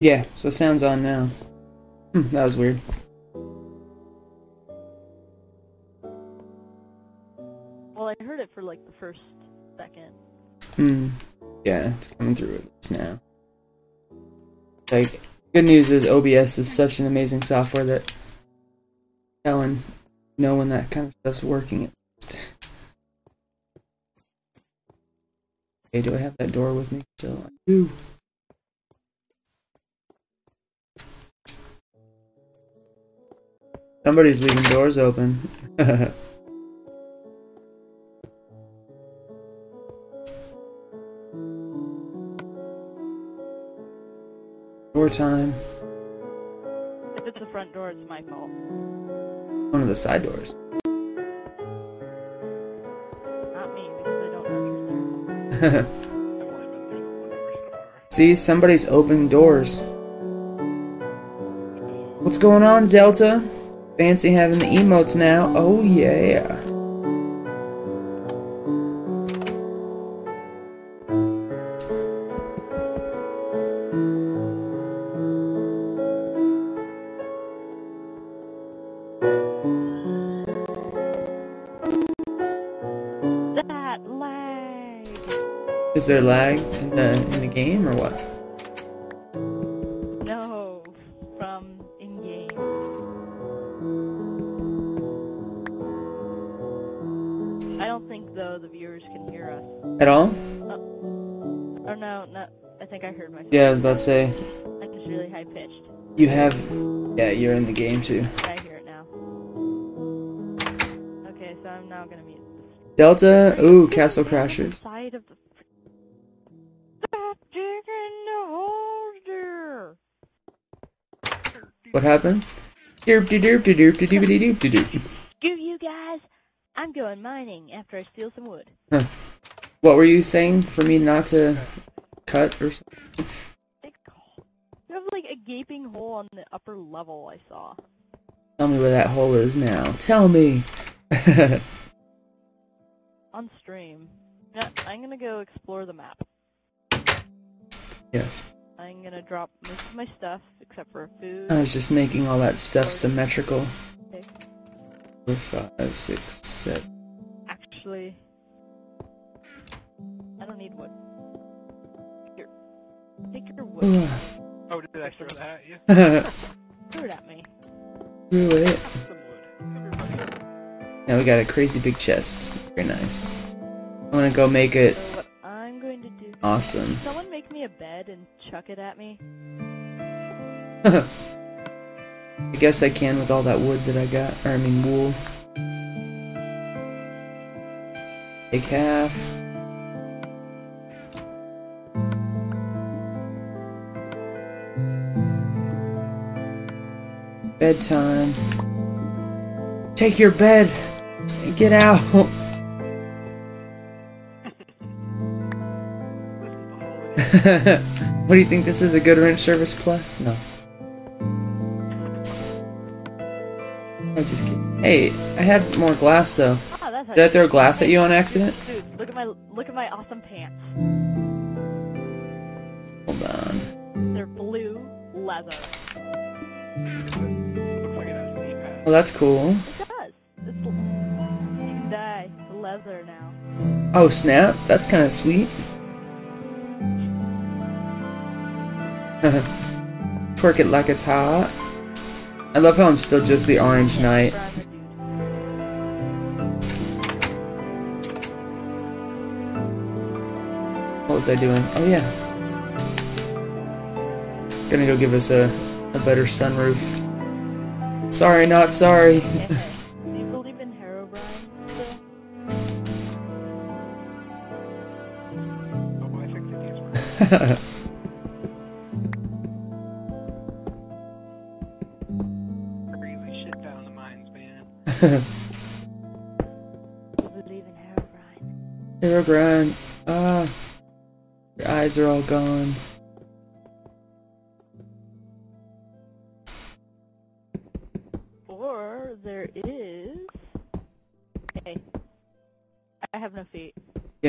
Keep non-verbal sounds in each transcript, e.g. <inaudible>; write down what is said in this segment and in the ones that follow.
Yeah, so sound's on now. Hmm, that was weird. Well, I heard it for like the first second. Hmm. Yeah, it's coming through with us now. Like, good news is OBS is such an amazing software that telling know when that kind of stuff's working. at least. Okay, do I have that door with me still? I do. Somebody's leaving doors open. <laughs> Door time. If it's the front door, it's my fault. One of the side doors. Not me, because I don't. <laughs> See, somebody's opening doors. What's going on, Delta? Fancy having the emotes now. Oh, yeah. That lag! Is there lag in the, in the game or what? Was about to say. Really high pitched. You have. Yeah, you're in the game too. I hear it now. Okay, so I'm now gonna mute. Delta. Ooh, Castle Crashers. Side of the. Stop digging the holes there. What happened? Doop de doop de doop de doop de doop de doop. Screw you guys! I'm going mining after I steal some wood. What were you saying for me not to cut or something? Like a gaping hole on the upper level. I saw. Tell me where that hole is now. Tell me. <laughs> on stream. Yeah, I'm gonna go explore the map. yes. I'm gonna drop most of my stuff except for food. I was just making all that stuff symmetrical. Okay. Four, five, six, seven. Actually, I don't need wood. Here, take your wood. Ugh. Oh, did I throw that at you? <laughs> Throw it at me. Screw it. Some wood. Everybody. Now we got a crazy big chest. Very nice. I'm gonna go make it What I'm going to do. awesome. Someone make me a bed and chuck it at me. <laughs> I guess I can with all that wood that I got. Or, I mean, wool. Take half. Bedtime. Take your bed and get out. This is the holiday. what do you think? This is a good rent service plus? No. I just kidding. Hey, I had more glass though. Ah, that's Did I throw glass at you on accident? Dude, look at my look at my awesome pants. Hold on. They're blue leather. Well, that's cool. It does. It's you can dye leather now. Oh snap! That's kind of sweet. <laughs> Twerk it like it's hot. I love how I'm still just the orange knight. What was I doing? Oh yeah. Gonna go give us a, a better sunroof. Sorry, not sorry. Do you believe in Herobrine still? I think that these crazy shit down the mines, man. Do you believe in Herobrine? Hero Brian. Ah. Your eyes are all gone.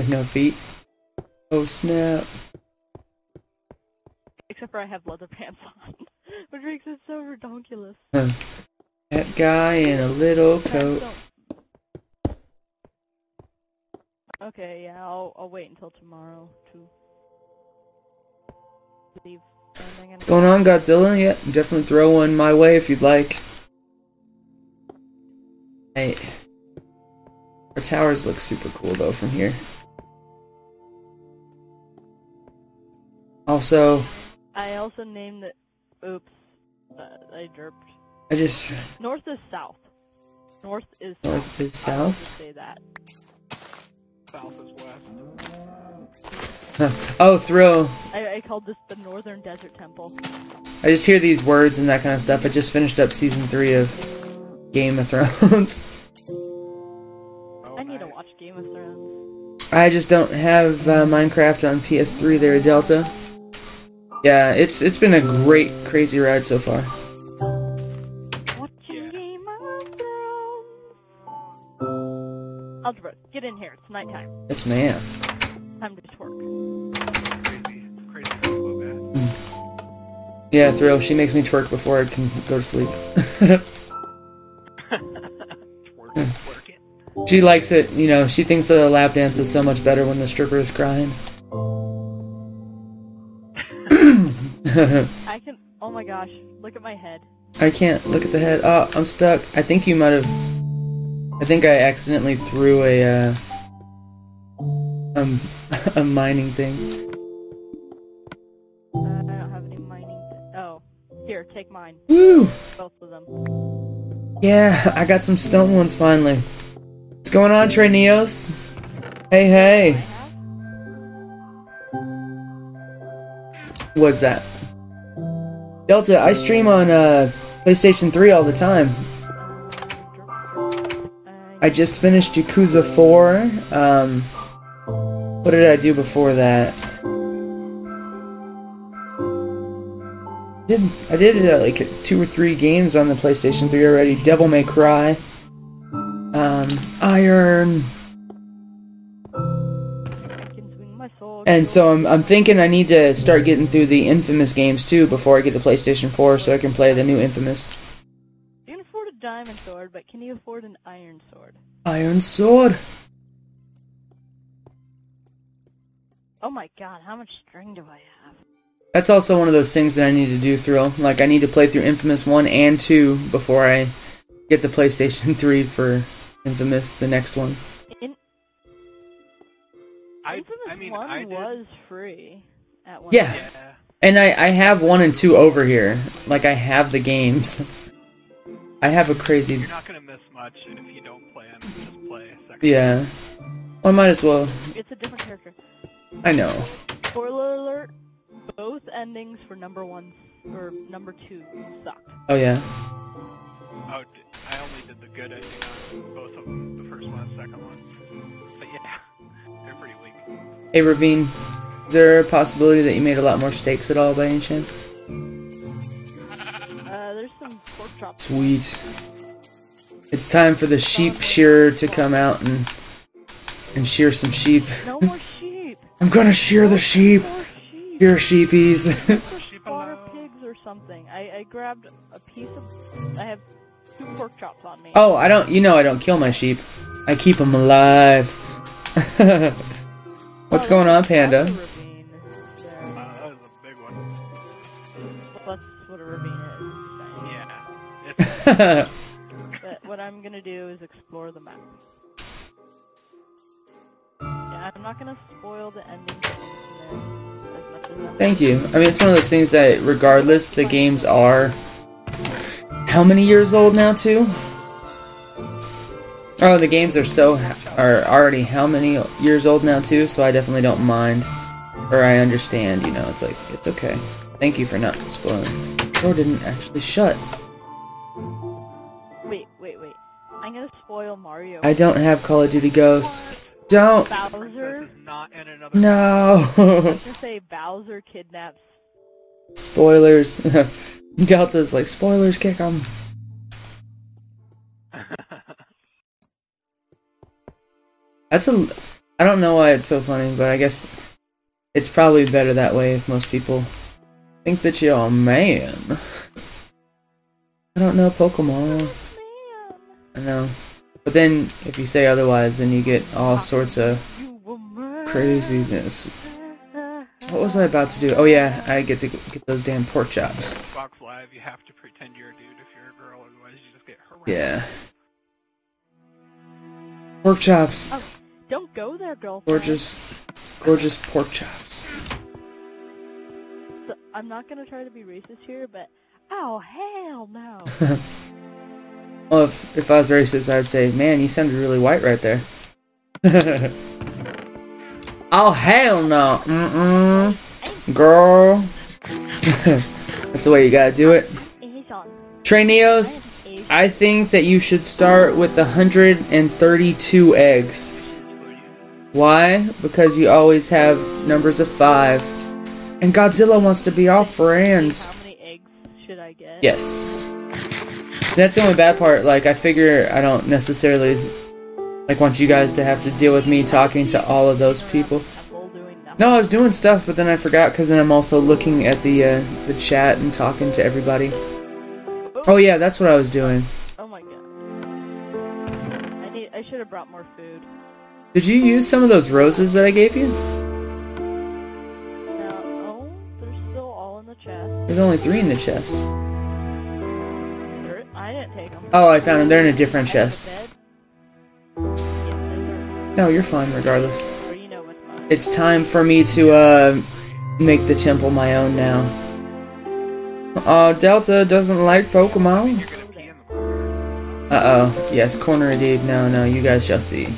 No feet. Oh snap. except for I have leather pants on, <laughs> which makes it so ridiculous. That guy in a little coat. Okay, yeah, I'll I'll wait until tomorrow to leave. What's going on, Godzilla? Yeah, definitely throw one my way if you'd like. Hey. Our towers look super cool though from here. Also, I also named it. Oops, uh, I derped. I just North is south. North is north south. is I south. Say that. South is west. Oh, thrill. I, I called this the Northern Desert Temple. I just hear these words and that kind of stuff. I just finished up season three of Game of Thrones. Oh, <laughs> I need to watch Game of Thrones. I just don't have uh, Minecraft on PS3 there, Delta. Yeah, it's it's been a great, crazy ride so far. Watching Yeah. Game of Thrones. Algebra, get in here. It's nighttime. Yes, ma'am. Time to twerk. Crazy, crazy combo. Yeah, Thrill, she makes me twerk before I can go to sleep. <laughs> Twerk twerk it. she likes it, you know, she thinks a lap dance is so much better when the stripper is crying. <laughs> I can. Oh my gosh, look at my head. I can't look at the head. Oh, I'm stuck. I think you might have. I think I accidentally threw a, uh. Um, <laughs> a mining thing. Uh, I don't have any mining. Oh, here, take mine. Woo! Both of them. Yeah, I got some stone ones finally. What's going on, Trey Neos? Hey, hey. What's that? Delta, I stream on uh, PlayStation 3 all the time. I just finished Yakuza 4. Um, what did I do before that? Did I did uh, like two or three games on the PlayStation 3 already? Devil May Cry, um, Iron, and so I'm I'm thinking I need to start getting through the Infamous games too before I get the PlayStation 4, so I can play the new Infamous. You can afford a diamond sword, but can you afford an iron sword? Iron Sword. Oh my god, how much string do I have? That's also one of those things that I need to do, Thrill. Like, I need to play through Infamous 1 and 2 before I get the PlayStation <laughs> 3 for Infamous, the next one. In I, I mean, one I was free at one. Yeah. point. Yeah. And I, I have 1 and 2 over here. Like, I have the games. <laughs> I have a crazy. You're not gonna miss much if you don't play them. Just play second. Yeah. Well, I might as well. It's a different character. I know. Spoiler alert: both endings for number one or number two sucked. Oh, yeah. Oh, d- I only did the good ending on both of them, the first one and second one. Hey, Ravine. Is there a possibility that you made a lot more steaks at all by any chance? Uh, there's some pork chops. Sweet. It's time for the sheep shearer to come out and and shear some sheep. No <laughs> more sheep. I'm gonna shear the sheep. More sheep. Here, sheepies. <laughs> Slaughter pigs or something. I, I grabbed a piece of. I have two pork chops on me. oh, I don't. You know, I don't kill my sheep. I keep them alive. <laughs> What's going on, Panda? ravine. Uh, a big one. <laughs> That's what a ravine is. Yeah. <laughs> But what I'm gonna do is explore the map. Yeah, I'm not gonna spoil the ending as much as Thank you. I mean, it's one of those things that, regardless, the games are how many years old now, too? Oh, the games are so are already how many years old now, too? So I definitely don't mind, or I understand. You know, it's like it's okay. Thank you for not spoiling. The Door didn't actually shut. Wait, wait, wait. I'm gonna spoil Mario. I don't have Call of Duty Ghost. Don't. Bowser. is not in. No. Let's <laughs> just say Bowser kidnaps. Spoilers. <laughs> Delta's like spoilers. Kick them. That's a. I don't know why it's so funny, but I guess it's probably better that way if most people think that you're a man. <laughs> I don't know Pokemon. I know. But then, if you say otherwise, then you get all sorts of You were mad. craziness. What was I about to do? Oh yeah, I get to get those damn pork chops. Xbox Live, you have to pretend you're a dude if you're a girl, otherwise you just get harassed. Yeah. Pork chops. Oh. Don't go there, girlfriend. Gorgeous, gorgeous pork chops. So- I'm not gonna try to be racist here, but oh hell no. <laughs> Well, if, if I was racist, I'd say, man, you sounded really white right there. <laughs> oh, hell no. Mm-mm. Girl. <laughs> That's the way you gotta do it. Traineos, I think that you should start with the 132 eggs. Why? Because you always have numbers of five. And Godzilla wants to be our friend. How many eggs should I get? Yes. That's the only bad part. Like, I figure I don't necessarily like want you guys to have to deal with me talking to all of those people. Apple doing nothing. No, I was doing stuff, but then I forgot because then I'm also looking at the uh, the chat and talking to everybody. Oh yeah, that's what I was doing. Oh my god. I need. I should have brought more food. Did you use some of those roses that I gave you? Now, oh, they're still all in the chest. There's only three in the chest. They're, I didn't take them. Oh, I found them. They're in a different chest. No, you're fine regardless. are. Or you know what's mine. It's time for me to uh make the temple my own now. Oh, Delta doesn't like Pokemon. You're gonna pee in the corner. Uh oh. Yes, corner indeed. No, no, you guys shall see.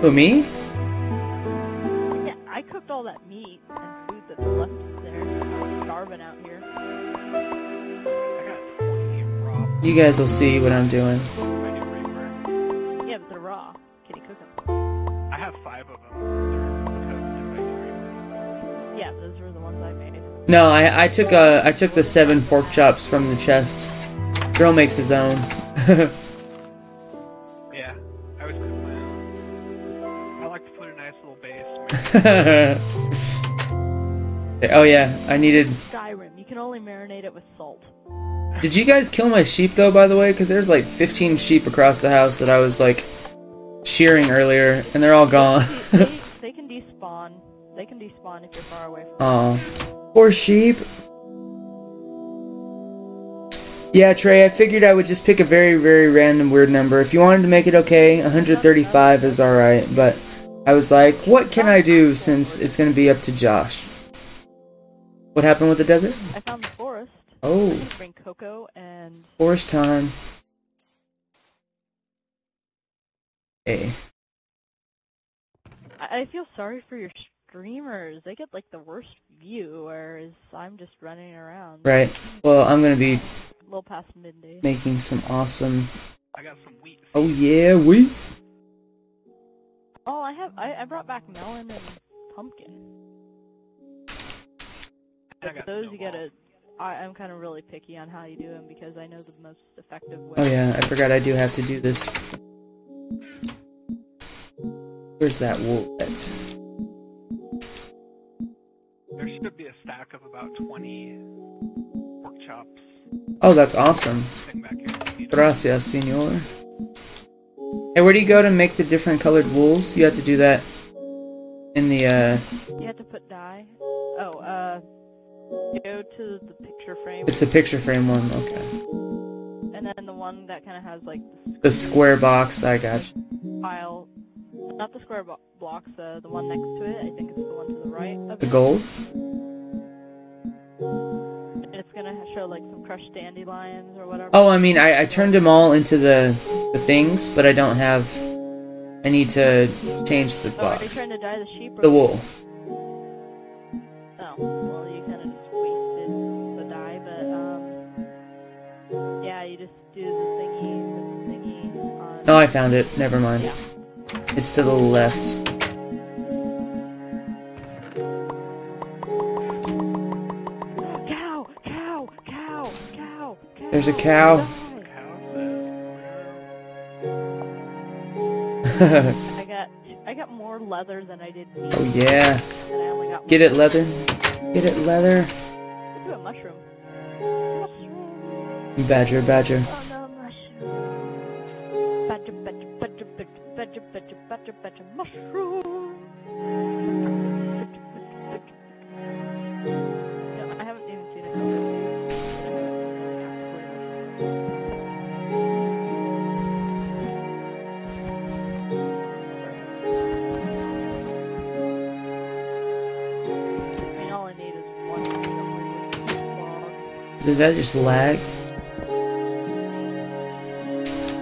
Who, me? Yeah, I cooked all that meat and food that's left there. I'm starving out here. I got 20 raw You guys will see what I'm doing. I do Reaper. Yeah, but they're raw. Can you cook them? I have five of them. They're toasted by Reaper. Yeah, those were the ones I made. No, I, I took uh, I took the seven pork chops from the chest. Girl makes his own. <laughs> <laughs> oh yeah, I needed. Skyrim, you can only marinate it with salt. Did you guys kill my sheep though? By the way, because there's like 15 sheep across the house that I was like shearing earlier, and they're all gone. they, <laughs> they can despawn. They can despawn if you're far away from Aw. Poor sheep. Yeah, Trey, I figured I would just pick a very, very random weird number. If you wanted to make it okay, 135 is alright, but I was like, what can I do since it's gonna be up to Josh? What happened with the desert? I found the forest. Oh, bring cocoa and forest time. Hey. I, I feel sorry for your streamers. They get like the worst view, whereas I'm just running around. Right. Well, I'm gonna be A little past midday. making some awesome. I got some wheat. Oh yeah, we. Oh, I have. I, I brought back melon and pumpkin. But got those you gotta. I, I'm kind of really picky on how you do them because I know the most effective oh, way. Oh yeah, I forgot I do have to do this. Where's that wool? That's There should be a stack of about 20 pork chops Oh, that's awesome. sitting back here. Gracias, senor. Hey, where do you go to make the different colored wools? You have to do that in the, uh, You have to put dye. Oh, uh, go to the picture frame, it's the picture frame one. Okay. and then the one that kind of has like The square box, I got you. pile, not the square bo- blocks. Uh, the one next to it. I think it's the one to the right. The it. gold? It's gonna show like some crushed dandelions or whatever. Oh, I mean, I, I turned them all into the, the things, but I don't have, I need to change the Oh, are they box. trying to dye the sheep? Or The wool. Oh, well, you kind of just wasted the dye, but um, yeah, you just do the thingy, the thingy on. No, I found it. Never mind. Yeah. It's to the left. There's a cow. die. How's that? I got, I got more leather than I did meat. Oh yeah. And I only got Get it, leather. Get it, leather. A mushroom. Mushroom. Badger, badger. Oh no, mushroom. Badger, badger, badger, badger, badger, badger, badger, badger, mushroom. Did that just lag?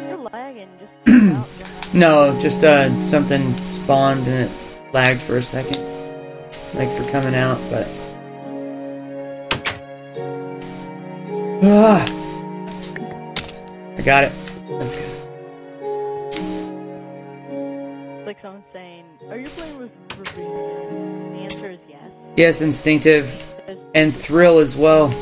You're lagging, just get out and then No, just uh something spawned and it lagged for a second. Like for coming out, but Ah! I got it. That's good. It's like someone saying, "Are you playing with Ravine?" The answer is yes. Yes, instinctive and thrill as well.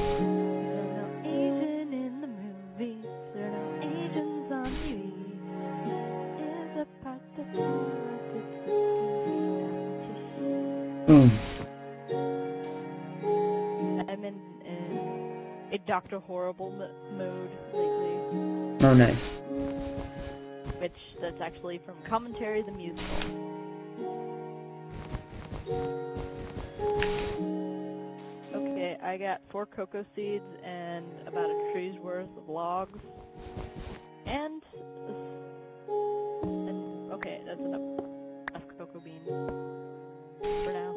A Doctor Horrible mo- mode lately, Oh, nice. which that's actually from Commentary the Musical. Okay, I got four cocoa seeds and about a tree's worth of logs. And, and okay, that's enough, enough cocoa beans for now.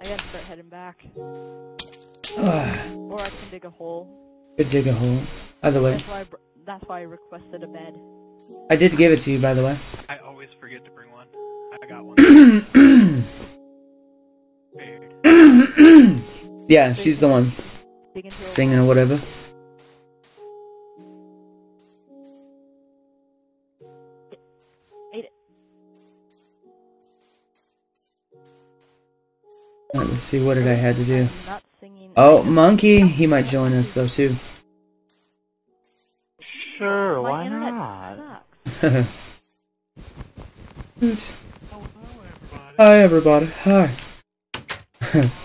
I gotta start heading back, or I can dig a hole. Could dig a hole. Either way, That's why I, that's why I requested a bed. I did give it to you. By the way. I always forget to bring one. I got one. <coughs> Yeah, she's the one Dig into a singing or whatever. Ate it. Alright, let's see. What did I had to do? I'm not singing. Oh, monkey. He might join us though too. Sure, My why not? sucks. Hoot. Hi everybody. everybody. Hi. <laughs>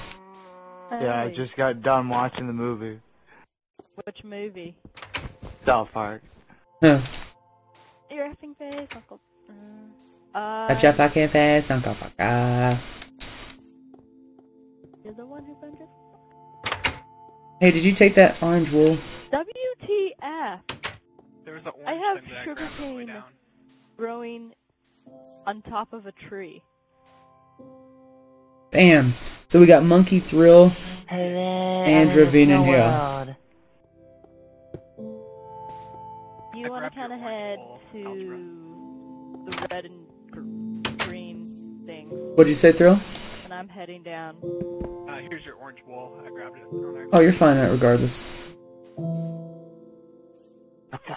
Yeah, I just got done watching the movie. Which movie? South Park. Huh. Your effing face, Uncle. Uh, uh, Got your fucking face, Uncle Fucker. You're the one who burned your. Hey, did you take that orange wool? WTF? There an I orange have thing that I grabbed on the way sugarcane. Growing on top of a tree. Bam. So we got Monkey Thrill. And Ravine in here. You want to grabbed your kind of head bowl, to the red and green things, What'd you say, Thrill? and I'm heading down. Uh, here's your orange wool. I grabbed it. Oh. Oh, you're fine regardless. What the?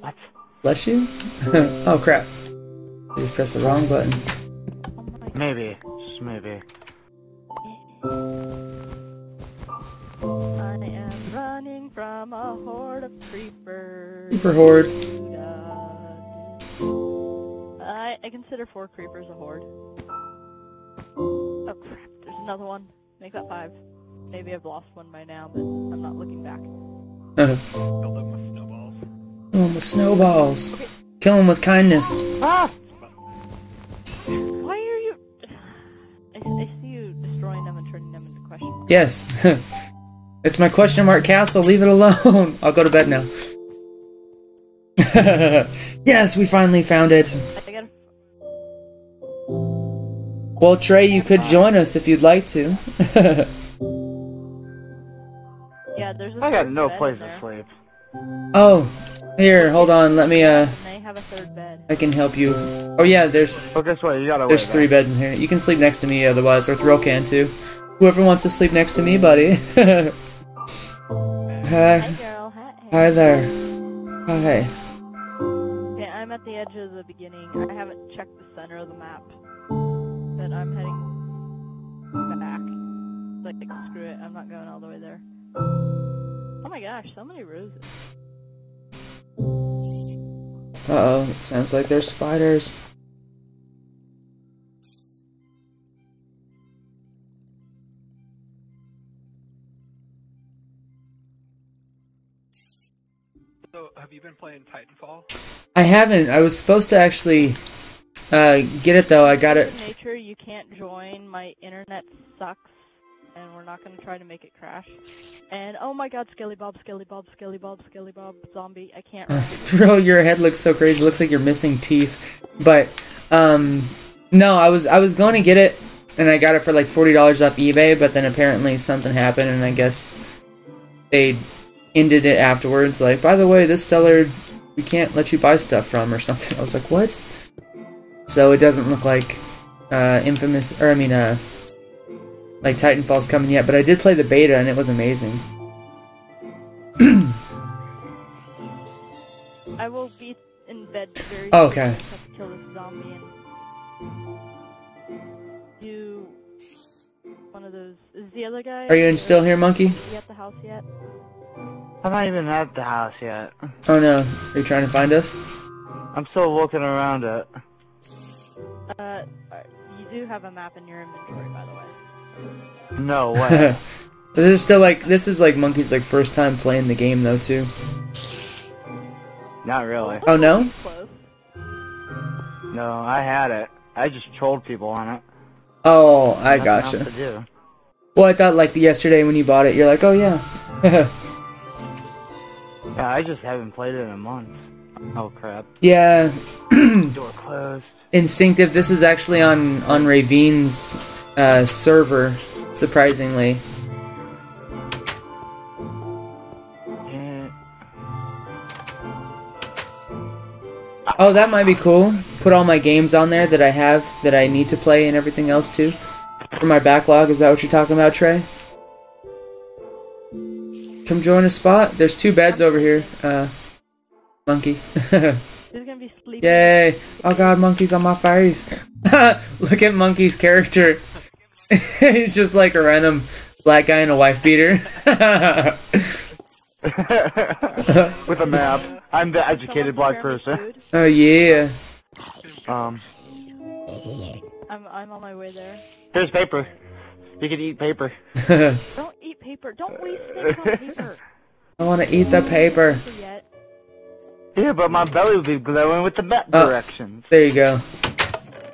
What? Bless you? <laughs> oh, crap. I just pressed the wrong button. Maybe. Just maybe. I am running from a horde of creepers. Super horde. I, I consider four creepers a horde. Oh crap, there's another one. Make that five. Maybe I've lost one by now, but I'm not looking back. Filled up with snowballs. Kill him with snowballs. Kill him with kindness. Ah! Why are you... I, I see you destroying them and turning them into question marks. Yes. <laughs> it's my question mark castle. Leave it alone. <laughs> I'll go to bed now. <laughs> yes, we finally found it. I gotta... Well, Trey, you could join us if you'd like to. <laughs> Yeah, there's a I got no place there. to sleep. oh, here, hold on. Let me. Uh, they have a third bed. I can help you. Oh yeah, there's Oh, guess what? You gotta there's wait. three then. beds in here. You can sleep next to me, otherwise, or Thrill can too. Whoever wants to sleep next to me, buddy. <laughs> Hi, Hi, girl. Hi. hi there. Hi. Okay, I'm at the edge of the beginning. I haven't checked the center of the map, I'm heading back. Like, like, screw it, I'm not going all the way there. Oh my gosh, so many roses. Uh-oh, it sounds like there's spiders. So, have you been playing Titanfall? I haven't. I was supposed to actually uh, get it though. I got it. Nature, you can't join. My internet sucks, and we're not gonna try to make it crash. And oh my God, Skelly Bob, Skelly Bob, Skelly Bob, Skelly Bob, zombie. I can't. <laughs> Throw your head looks so crazy. Looks like you're missing teeth. But um, no, I was I was going to get it, and I got it for like forty dollars off eBay. But then apparently something happened, and I guess they ended it afterwards. Like, by the way, this seller we can't let you buy stuff from or something. <laughs> I was like, what? So it doesn't look like uh, infamous, or I mean, uh, like Titanfall's coming yet. But I did play the beta, and it was amazing. I will be in bed very Oh, okay. soon. Kill this zombie and do one of those. Is the other guy? Are you still here, Monkey? Is he at the house yet? I'm not even at the house yet. Oh no, are you trying to find us? I'm still looking around it. Uh, uh, you do have a map in your inventory, by the way. No <laughs> way. But this is still like this is like Monkey's like first time playing the game though too. not really. Oh no? No, I had it. I just trolled people on it. Oh, I Nothing gotcha. else to do. Well, I thought like the yesterday when you bought it, you're like, oh yeah. <laughs> Yeah, I just haven't played it in a month. Oh crap. yeah, Door closed. Instinctive. This is actually on on Ravine's uh, server, surprisingly. Oh, that might be cool. Put all my games on there that I have that I need to play and everything else too. For my backlog, is that what you're talking about, Trey? Come join a spot. There's two beds over here. Uh, monkey. <laughs> He's gonna be sleeping. Yay! Oh god, monkey's on my face. <laughs> Look at monkey's character. <laughs> He's just like a random black guy in a wife beater. <laughs> With a map. I'm the educated black person. oh yeah. Um, I'm I'm on my way there. There's paper. You can eat paper. Don't eat paper. Don't waste things on paper. I want to eat the paper. Forget. Yeah, but my belly will be glowing with the map Oh. directions. There you go.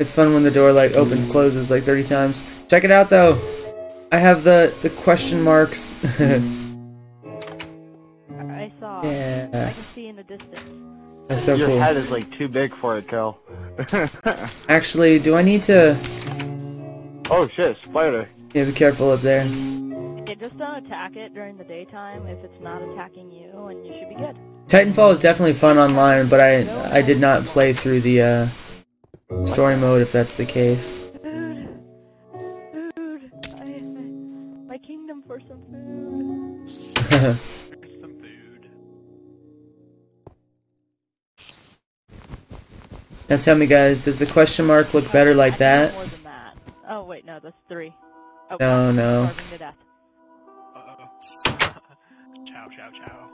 It's fun when the door like opens, mm. closes like 30 times. Check it out though. I have the the question marks. <laughs> I I saw. I can see in the distance. that's so Your cool. head is like too big for it, Kel. <laughs> Actually, do I need to? oh shit, spider. Yeah, be careful up there. Yeah, just don't attack it during the daytime if it's not attacking you, and you should be good. Titanfall is definitely fun online, but I I did not play through the uh, story mode if that's the case. Food, food. I, I, my kingdom for some food. Some food. now tell me, guys, does the question mark look better like that? More than that. Oh wait, no, that's three. Oh, No, I'm no. starving to death. Uh-oh. chow, chow, chow.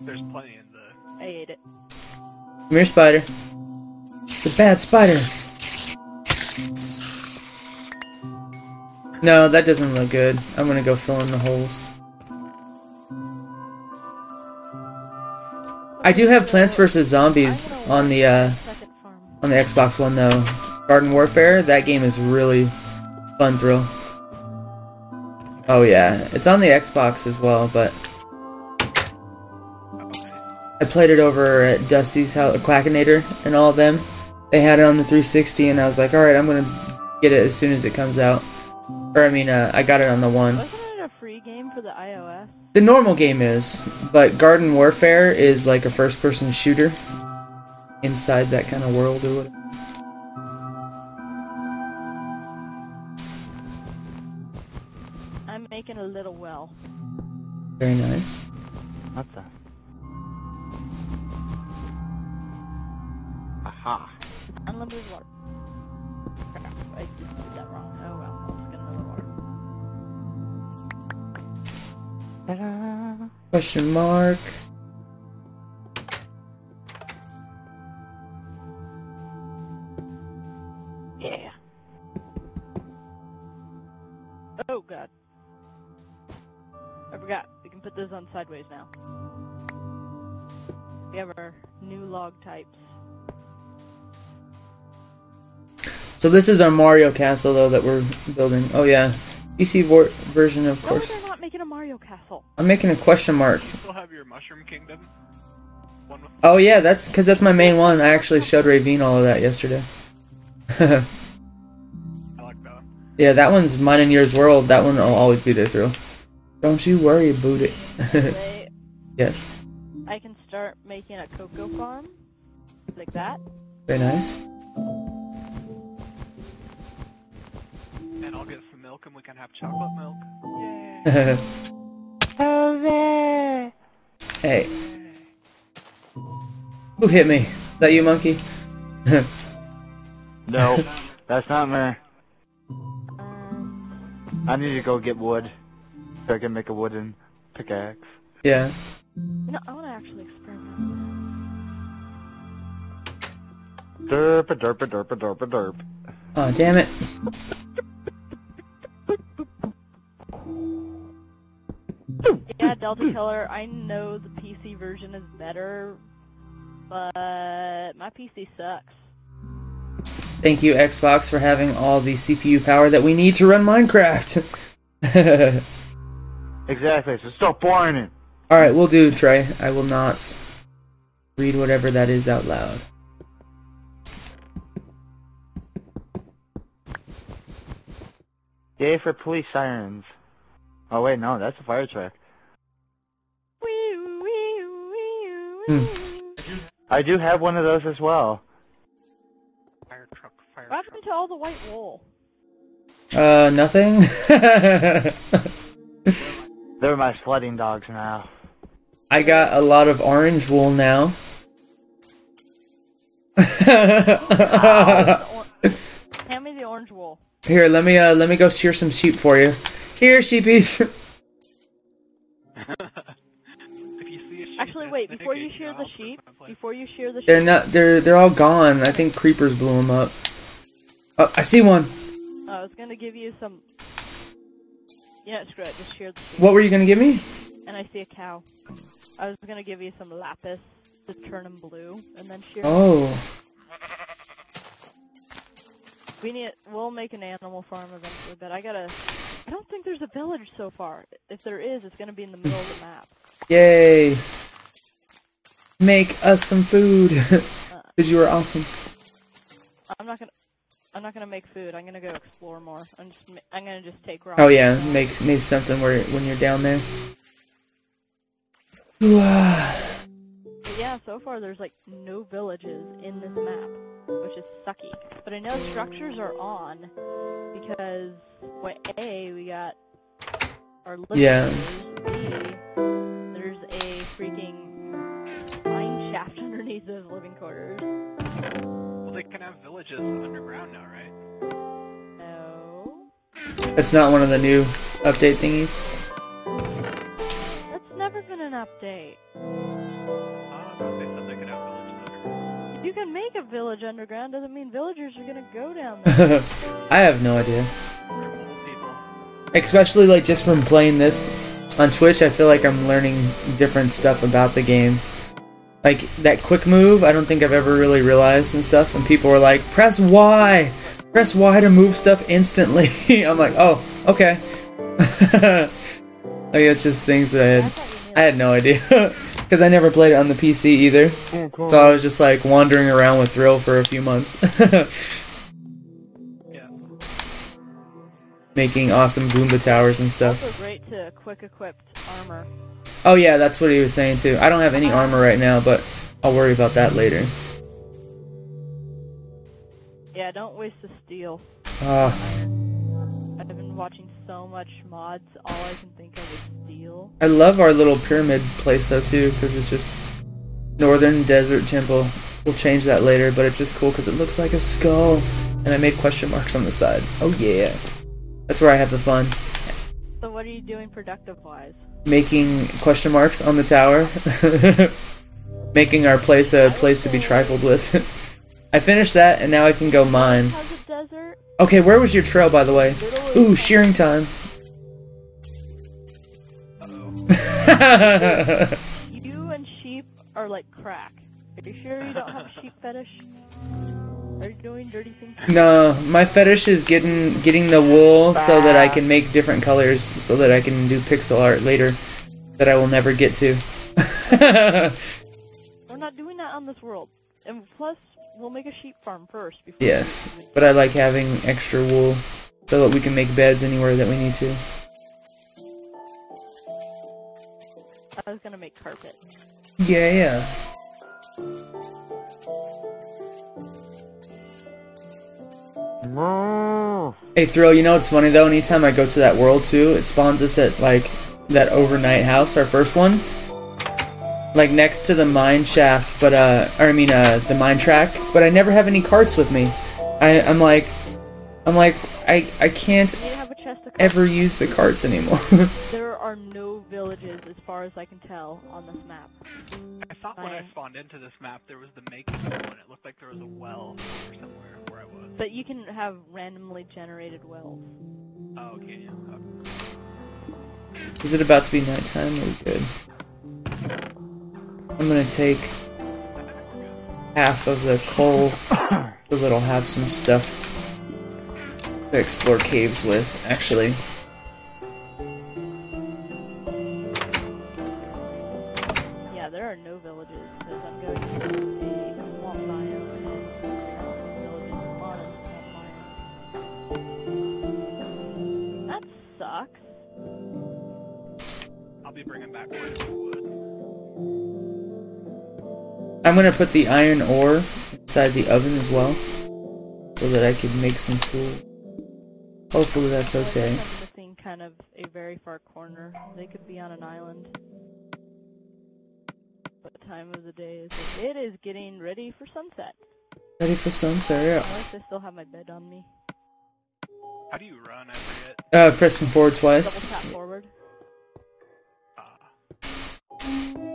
Need more. There's plenty in the... I ate it. Come here, spider. The bad spider. No, that doesn't look good. I'm gonna go fill in the holes. I do have Plants vs Zombies on the uh, on the Xbox One though. Garden Warfare, that game is really fun thrill. Oh yeah, it's on the Xbox as well, but I played it over at Dusty's house, Quackinator, and all of them. They had it on the 360, and I was like, all right, I'm gonna get it as soon as it comes out. Or I mean, uh, I got it on the one. Wasn't it a free game for the iOS? The normal game is, but Garden Warfare is like a first-person shooter inside that kind of world or whatever. I'm making a little well. Very nice. What's that? Unlimited water. Crap, I did did that wrong. Oh well, I'll just get another water. Ta-da. Question mark. Yeah. Oh god. I forgot. We can put those on sideways now. We have our new log types. So this is our Mario Castle though that we're building. Oh yeah, PC vor- version of No, course. they're not making a Mario Castle. I'm making a question mark. You still have your Mushroom Kingdom? One with Oh yeah, that's because that's my main one. I actually showed Ravine all of that yesterday. <laughs> I like that. yeah, that one's mine and yours world. That one will always be there through. Don't you worry about it. <laughs> They, yes, I can start making a cocoa farm, like that. very nice. And I'll get some milk and we can have chocolate milk. Yay! hey, who hit me? Is that you, monkey? <laughs> No, that's not me. I need to go get wood so I can make a wooden pickaxe. Yeah. you know, I want to actually experiment. Derp a derp a derp a derp a derp. Oh damn it. Yeah, Delta Killer, I know the PC version is better, but my PC sucks. Thank you, Xbox, for having all the CPU power that we need to run Minecraft. <laughs> Exactly, so stop boring it. Alright, we'll do, Trey. I will not read whatever that is out loud. Yay for police sirens. Oh wait, no, that's a fire truck. Wee, wee, wee, wee. I do have one of those as well. Fire truck, fire What truck. happened to all the white wool? Uh, nothing? <laughs> They're my sledding dogs now. I got a lot of orange wool now. <laughs> Hand me the orange wool. Here, let me uh let me go shear some sheep for you. Here, sheepies. <laughs> if you see a sheep Actually, wait, before you shear the sheep, before you shear the they're sheep, not they're they're all gone. I think creepers blew them up. Oh, I see one. I was gonna give you some. Yeah, screw it, just shear the sheep. What were you gonna give me? And I see a cow. I was gonna give you some lapis to turn them blue, and then shear. Oh, We need. We'll make an animal farm eventually, but I gotta. I don't think there's a village so far. If there is, it's gonna be in the middle of the map. yay! Make us some food, <laughs> uh-uh. cause you are awesome. I'm not gonna. I'm not gonna make food. I'm gonna go explore more. I'm just. I'm gonna just take rocks. Oh yeah, make make something where when you're down there. <sighs> Yeah, so far there's like no villages in this map, which is sucky. But I know structures are on because what A we got our living Yeah. quarters. B there's a freaking mine shaft <laughs> underneath those living quarters. Well, they can have villages underground now, right? No, That's not one of the new update thingies. that's never been an update. Oh, You can make a village underground doesn't mean villagers are gonna go down <laughs> there. I have no idea. They're old people. Especially like just from playing this on Twitch, I feel like I'm learning different stuff about the game. Like that quick move, I don't think I've ever really realized and stuff. And people were like, "Press Y, press Y to move stuff instantly." <laughs> I'm like, "Oh, okay." <laughs> like it's just things that I had, thought you knew. I had no idea because I never played it on the PC either. So I was just like wandering around with Thrill for a few months, <laughs> Yeah. making awesome Goomba towers and stuff. Also great to quick equipped armor. Oh yeah, that's what he was saying too. I don't have any armor right now, but I'll worry about that later. Yeah, don't waste the steel. Uh, I've been watching so much mods, all I can think of is steel. I love our little pyramid place though too, because it's just Northern Desert Temple. We'll change that later, but it's just cool because it looks like a skull, and I made question marks on the side. Oh yeah, that's where I have the fun. So what are you doing productive wise? Making question marks on the tower, <laughs> making our place a place to be trifled with. <laughs> I finished that, and now I can go mine. How's a desert? Okay, where was your trail, by the way? Ooh, shearing time. <laughs> You and sheep are like crack. Are you sure you don't have a sheep fetish? Are you doing dirty things? No, my fetish is getting getting the wool so that I can make different colors, so that I can do pixel art later that I will never get to. <laughs> We're not doing that on this world. And plus, we'll make a sheep farm first. Before yes, but I like having extra wool so that we can make beds anywhere that we need to. I was gonna make carpet. Yeah, yeah. Hey, Thrill, you know what's funny though? Anytime I go to that world too, it spawns us at like that overnight house, our first one. Like next to the mine shaft, but uh, or I mean uh, the mine track, but I never have any carts with me. I, I'm like, I'm like, I, I can't You need to have a chest of ever use the carts anymore. <laughs> There are no villages, as far as I can tell, on this map. I thought when I spawned into this map there was the making of one. It looked like there was a well somewhere where I was. But you can have randomly generated wells. Oh, okay. yeah. Okay. Is it about to be nighttime? Are we good? I'm gonna take I think we're good. half of the coal so that I'll have some stuff to explore caves with, actually. Yeah, there are no villages, because I'm going to a swamp biome, and apparently villages spawn in the swamp biome. That sucks. I'll be bringing back quite I'm gonna put the iron ore inside the oven as well, so that I can make some tools. Hopefully that's okay. I'm missing kind of a very far corner. They could be on an island. What time of the day is it? It is getting ready for sunset. Ready for sunset? Yeah. At least I still have my bed on me. How do you run? I forget. Uh, pressing forward Double twice. tap forward.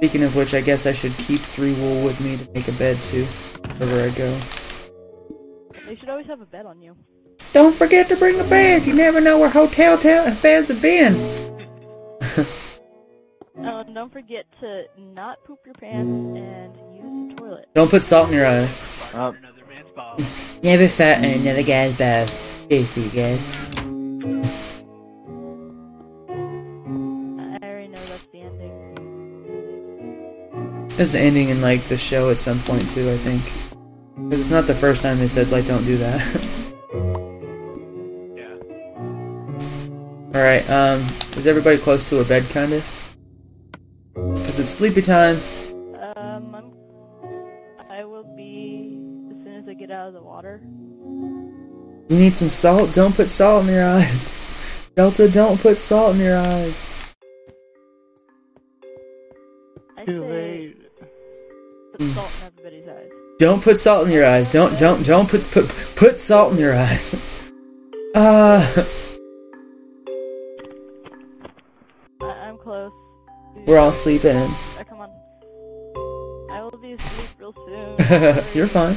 Speaking of which, I guess I should keep three wool with me to make a bed too, wherever I go. They should always have a bed on you. Don't forget to bring a bed. You never know where hotel ta- beds have been. Oh, <laughs> and um, don't forget to not poop your pants and use the toilet. Don't put salt in your eyes. Oh. another man's ball. Never fat in another guy's bath. Seriously, you guys. That's the ending in like the show at some point too. I think. 'Cause it's not the first time they said like don't do that. <laughs> Yeah. All right. Um, is everybody close to a bed, kinda? Cause it's sleepy time. Um, I'm, I will be as soon as I get out of the water. You need some salt. Don't put salt in your eyes. <laughs> Delta, don't put salt in your eyes. I Too late. Put salt in everybody's eyes. Don't put salt in your eyes. Don't don't don't put put put salt in your eyes. <laughs> Uh I, I'm close. we're all sleeping. Oh, come on. I will be asleep real soon. <laughs> You're fine.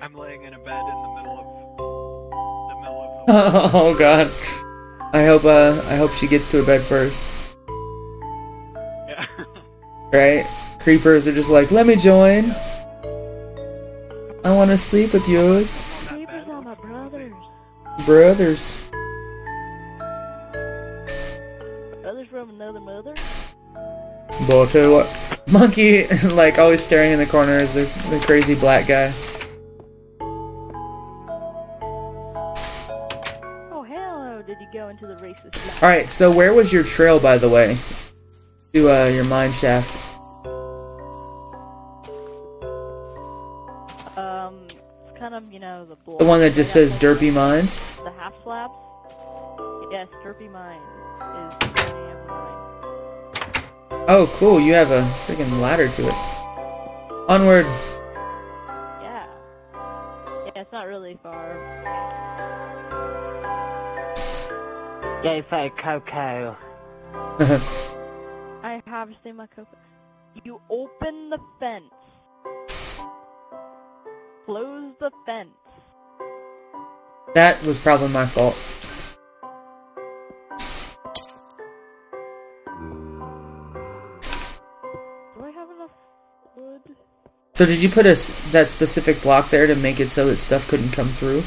I'm laying in a bed in the middle of the middle of the <laughs> Oh god. I hope uh I hope she gets to her bed first. yeah. Right? Creepers are just like, let me join. I wanna sleep with yours. Creepers are my brothers. Brothers. Brothers from another mother. But I'll tell you what. Monkey <laughs> like always staring in the corner as the, the crazy black guy. Oh hell! Did you go into the racist? Alright, so where was your trail by the way? To uh your mine shaft. Um, it's kind of you know the block. The one that just right says derpy mind? The half slabs. Yes, Derpy Mine is the name of mine. Oh, cool. You have a freaking ladder to it. Onward. Yeah. Yeah, it's not really far. Yay for Coco. I harvested my cocoa. You open the fence. Close the fence. that was probably my fault. Do I have enough wood? So did you put a, that specific block there to make it so that stuff couldn't come through?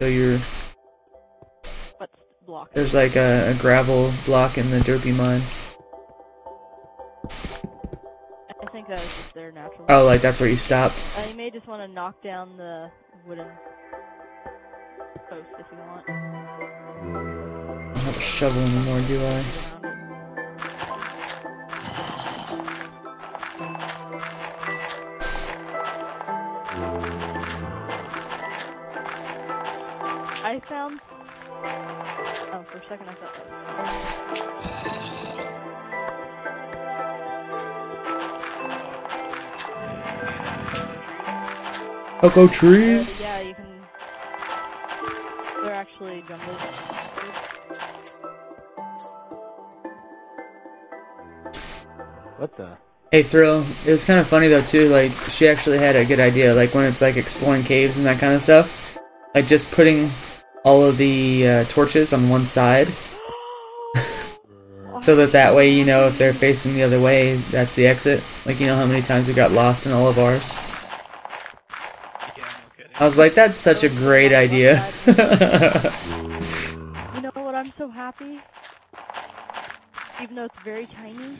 So you're What's block? there's like a, a gravel block in the derpy mine. Their natural. Oh, like that's where you stopped. Uh, you may just want to knock down the wooden post if you want. I don't have a shovel anymore, do I? I found. Oh, for a second I thought that. was- Cocoa trees. Yeah, you can. They're actually jungles. What the? Hey, Thrill. It was kind of funny though too. Like she actually had a good idea. Like when it's like exploring caves and that kind of stuff. Like just putting all of the uh, torches on one side, <laughs> so that that way you know if they're facing the other way, that's the exit. Like you know how many times we got lost in all of ours. I was like, that's such a great idea. You know what? I'm so happy. Even though it's very tiny,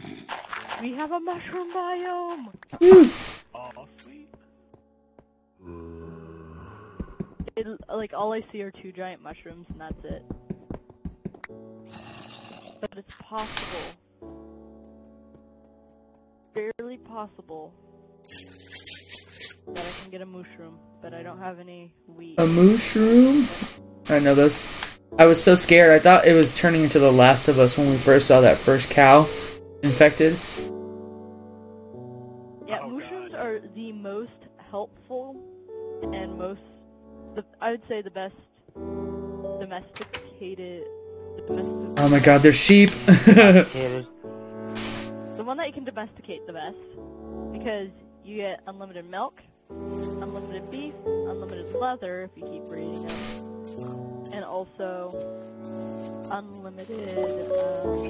we have a mushroom biome. It, like all I see are two giant mushrooms, and that's it. But it's possible, barely possible, that I can get a mushroom, but I don't have any wheat. a mushroom. I know those. I was so scared. I thought it was turning into The Last of Us when we first saw that first cow infected. Yeah, Oh, mushrooms God. are the most helpful and most, the, I would say the best domesticated, the, domestic, Oh my god, they're sheep. <laughs> The one that you can domesticate the best because you get unlimited milk, unlimited beef, unlimited leather if you keep breeding them, and also unlimited um,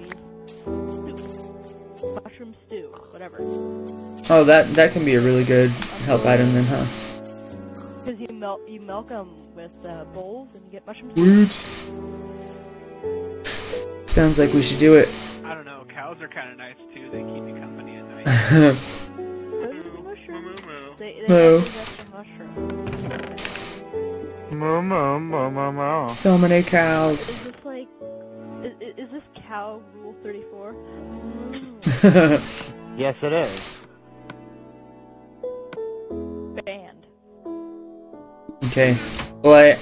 beef stew, mushroom stew, whatever. oh, that that can be a really good help item then, huh? Because you milk you milk them with uh, bowls and you get mushrooms. Sweet. Sounds like we should do it. I don't know. Cows are kind of nice too. They keep you company at <laughs> night. Moo moo moo. so many cows. Is this like is, is this cow rule 34? <laughs> Yes, it is. Banned. okay. Well, I.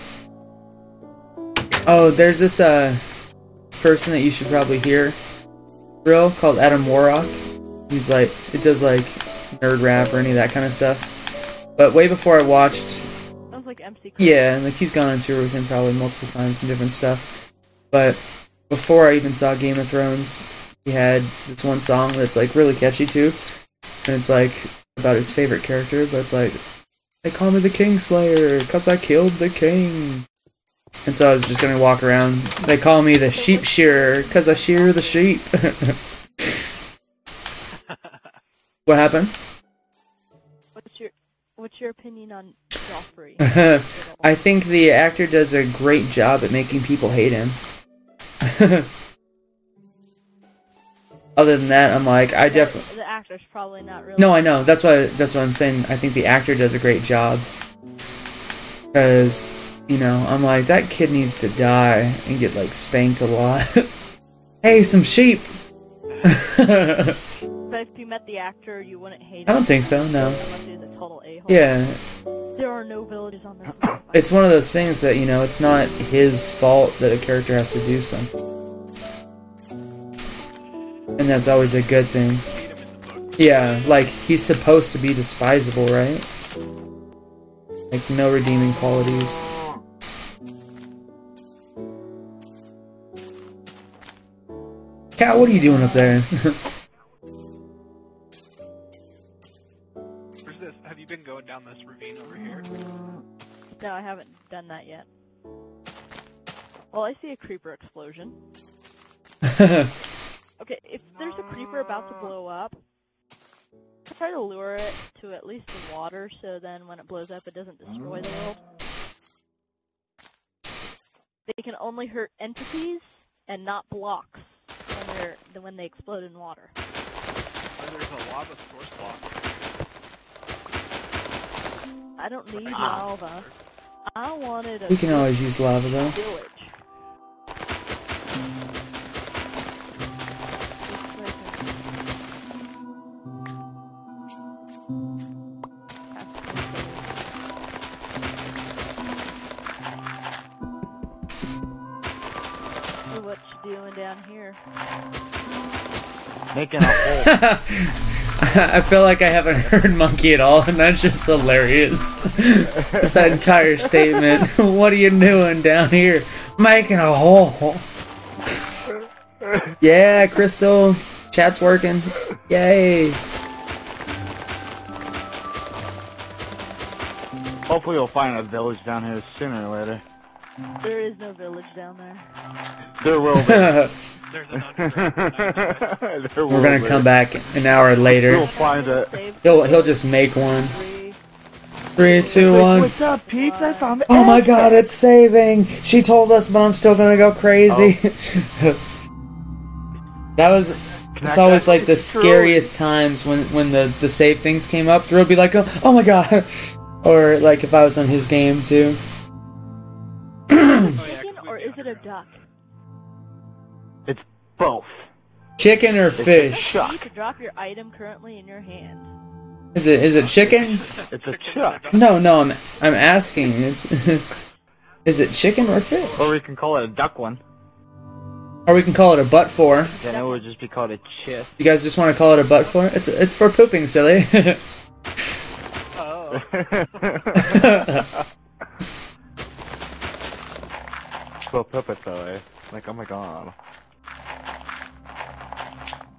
Oh, there's this uh person that you should probably hear, real called Adam Warrock. He's like, it does like nerd rap or any of that kind of stuff. But way before I watched Sounds like MC. Yeah, and like he's gone on tour with him probably multiple times and different stuff. But before I even saw Game of Thrones, he had this one song that's like really catchy too. And it's like about his favorite character, but it's like they call me the Kingslayer cuz I killed the king. And so I was just going to walk around. They call me the sheep shearer cuz I shear the sheep. <laughs> what happened? What's your What's your opinion on Joffrey? <laughs> I think the actor does a great job at making people hate him. <laughs> Other than that, I'm like, I definitely. the actor's probably not really. No, I know. That's why. That's what I'm saying. I think the actor does a great job. Because, you know, I'm like, that kid needs to die and get like spanked a lot. <laughs> hey, some sheep. I if you met the actor, you wouldn't hate him. don't think so. No. Unless he's a total a-hole. Yeah, There are no villages on this map. <clears throat> it's one of those things that you know, it's not his fault that a character has to do something. And that's always a good thing. Beat 'em in the book. Yeah, like he's supposed to be despisable, right? Like no redeeming qualities. Cat, what are you doing up there? <laughs> been going down this ravine over here? No, I haven't done that yet. Well, I see a creeper explosion. <laughs> Okay, if there's a creeper about to blow up, try to lure it to at least the water, so then when it blows up, it doesn't destroy the world. They can only hurt entities and not blocks when they're when they explode in water. Or there's a lava source block. I don't need Ah. lava. I wanted a We can always use lava though. village. Just so I can- Have to consider. So what you doing down here? Making a hole. <laughs> <laughs> I feel like I haven't <laughs> heard monkey at all, and that's just hilarious. <laughs> just that entire statement. what are you doing down here? Making a hole. yeah, Crystal. Chat's working. Yay. Hopefully we'll find a village down here sooner or later. There is no village down there. There will be. There's an underground. nice. there will We're gonna come back an hour We'll later. find it. He'll he'll just make one. three. Three, two, Like, one. What's up, peeps? I found Oh my god, it's saving! She told us, but I'm still gonna go crazy. Oh. <laughs> that was. It's always like the scariest times when when the the save things came up. Thrill would be like, oh, oh my god, <laughs> or like if I was on his game too. <clears throat> Oh, yeah, 'cause Chicken or is it a duck? It's both. Chicken or You fish? need to drop your item currently in your hand. Is it is it chicken? It's a chuck. No, no, I'm I'm asking. It's <laughs> is it chicken or fish? Or we can call it a duck one. Or we can call it a butt for. Then it would just be called a chip. You guys just want to call it a butt for? It's it's for pooping, silly. Oh. <laughs> <laughs> Well, puppet though, eh? Like, oh my god.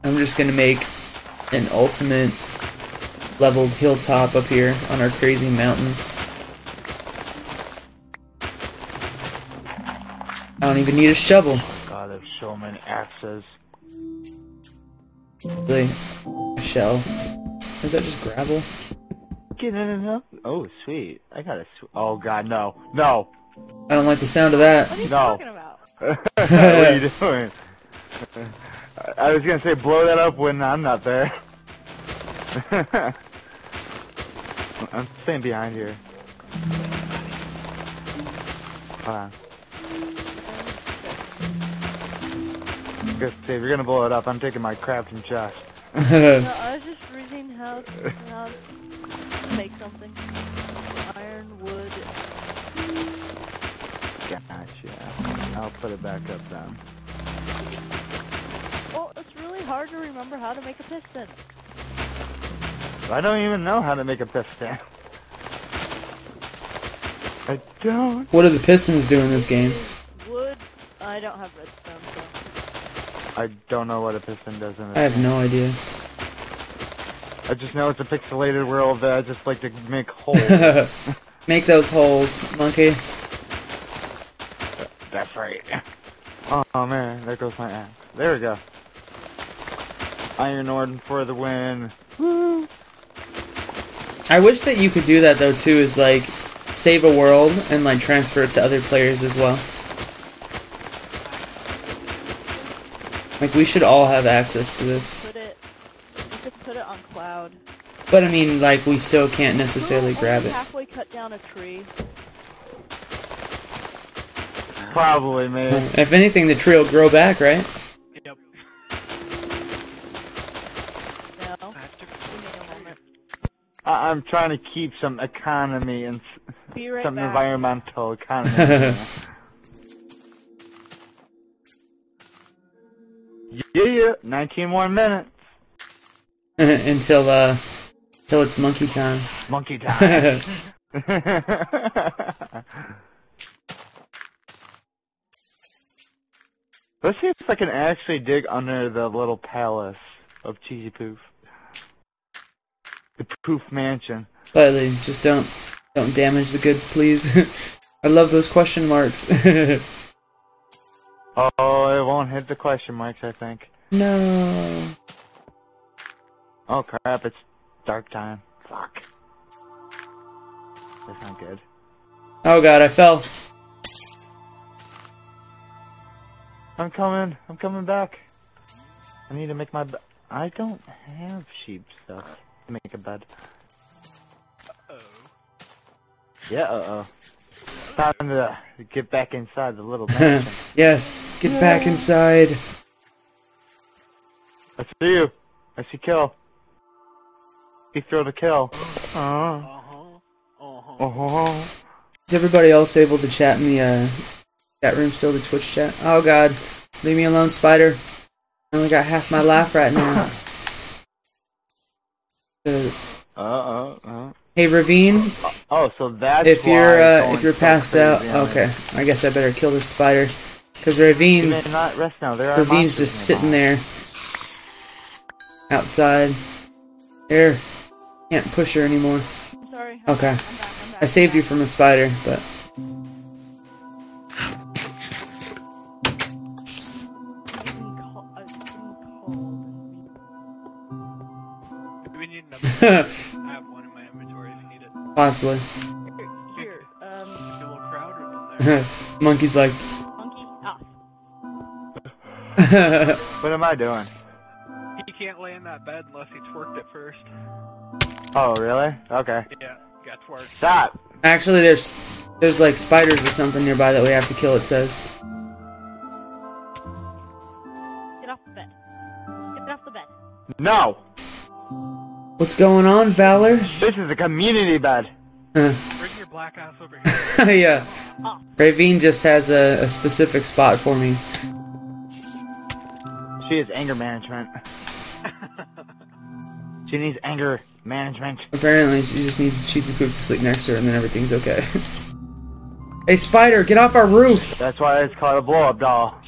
I'm just gonna make an ultimate leveled hilltop up here on our crazy mountain. I don't even need a shovel. God, there's so many axes. Really, a shell. Is that just gravel? Get in and up. Oh, sweet. I got a sw- Oh god, no. No! I don't like the sound of that. What are you No. talking about? <laughs> what are you doing? <laughs> I was gonna say blow that up when I'm not there. <laughs> I'm staying behind here. Hold on. Guess if you're gonna blow it up, I'm taking my crafting <laughs> chest. No, I was just reading how how to make something. Iron, wood. Gotcha. I'll put it back up then. Well, it's hard to remember how to make a piston. I don't even know how to make a piston. I don't. What do the Pistons do in this game? Wood. I don't have redstone, so. I don't know what a piston does in this. I have game. no idea. I just know it's a pixelated world that I just like to make <laughs> holes. <laughs> Make those holes, monkey. That's right. Oh man, there goes my axe. There we go. Iron Orden for the win. Woo! I wish that you could do that though too. Is like save a world and like transfer it to other players as well. Like we should all have access to this. Put it. You could put it on cloud. But I mean, like we still can't necessarily Who grab it. Halfway cut down a tree. Probably man. If anything, the tree will grow back, right? I'm trying to keep some economy and right some back. environmental economy. <laughs> yeah, 19 more minutes. <laughs> until uh, until it's monkey time. Monkey <laughs> time. Let's see if I can actually dig under the little palace of Cheesy Poof. The proof Mansion. Uh, Slightly, just don't don't damage the goods, please. <laughs> I love those question marks. <laughs> Oh, it won't hit the question marks, I think. no. Oh crap, it's dark time. Fuck. That's not good. Oh god, I fell. I'm coming. I'm coming back. I need to make my. I don't have sheep stuff to make a bed. Oh. Yeah, uh-oh. Time to get back inside the little <laughs> mansion. yes, get back inside. I see you. I see kill. He throw the kill. Uh-huh. Uh-huh. Uh-huh. huh. Is everybody else able to chat in the uh, chat room still, the Twitch chat? Oh god, leave me alone, Spider. I only got half my life right now. <laughs> Uh, Uh uh uh. hey, Ravine, Oh, so that's if you're it's uh, if you're so passed out, crazy on me. okay, I guess I better kill this spider, because Ravine, not rest now. There are Ravine's just nearby. sitting there outside. There, can't push her anymore. I'm sorry. I'm Okay. back, I'm back, I'm back, I saved you from a spider, but <laughs> I have one in my inventory if you need it. possibly. Here, here, um, a little crowded there? <laughs> Monkey's like, monkey, ah. <laughs> What am I doing? He can't lay in that bed unless he twerked it first. Oh, really? Okay. Yeah, got twerked. Stop. actually, there's there's like spiders or something nearby that we have to kill. It says. Get off the bed. Get off the bed. No. What's going on, Valor? This is a community bed. Huh. Bring your black ass over here. <laughs> yeah. Ah. Ravine just has a, a specific spot for me. She has anger management. <laughs> She needs anger management. Apparently, she just needs cheesy poop to sleep next to her, and then everything's okay. <laughs> hey, spider, get off our roof! That's why it's called a blow-up doll.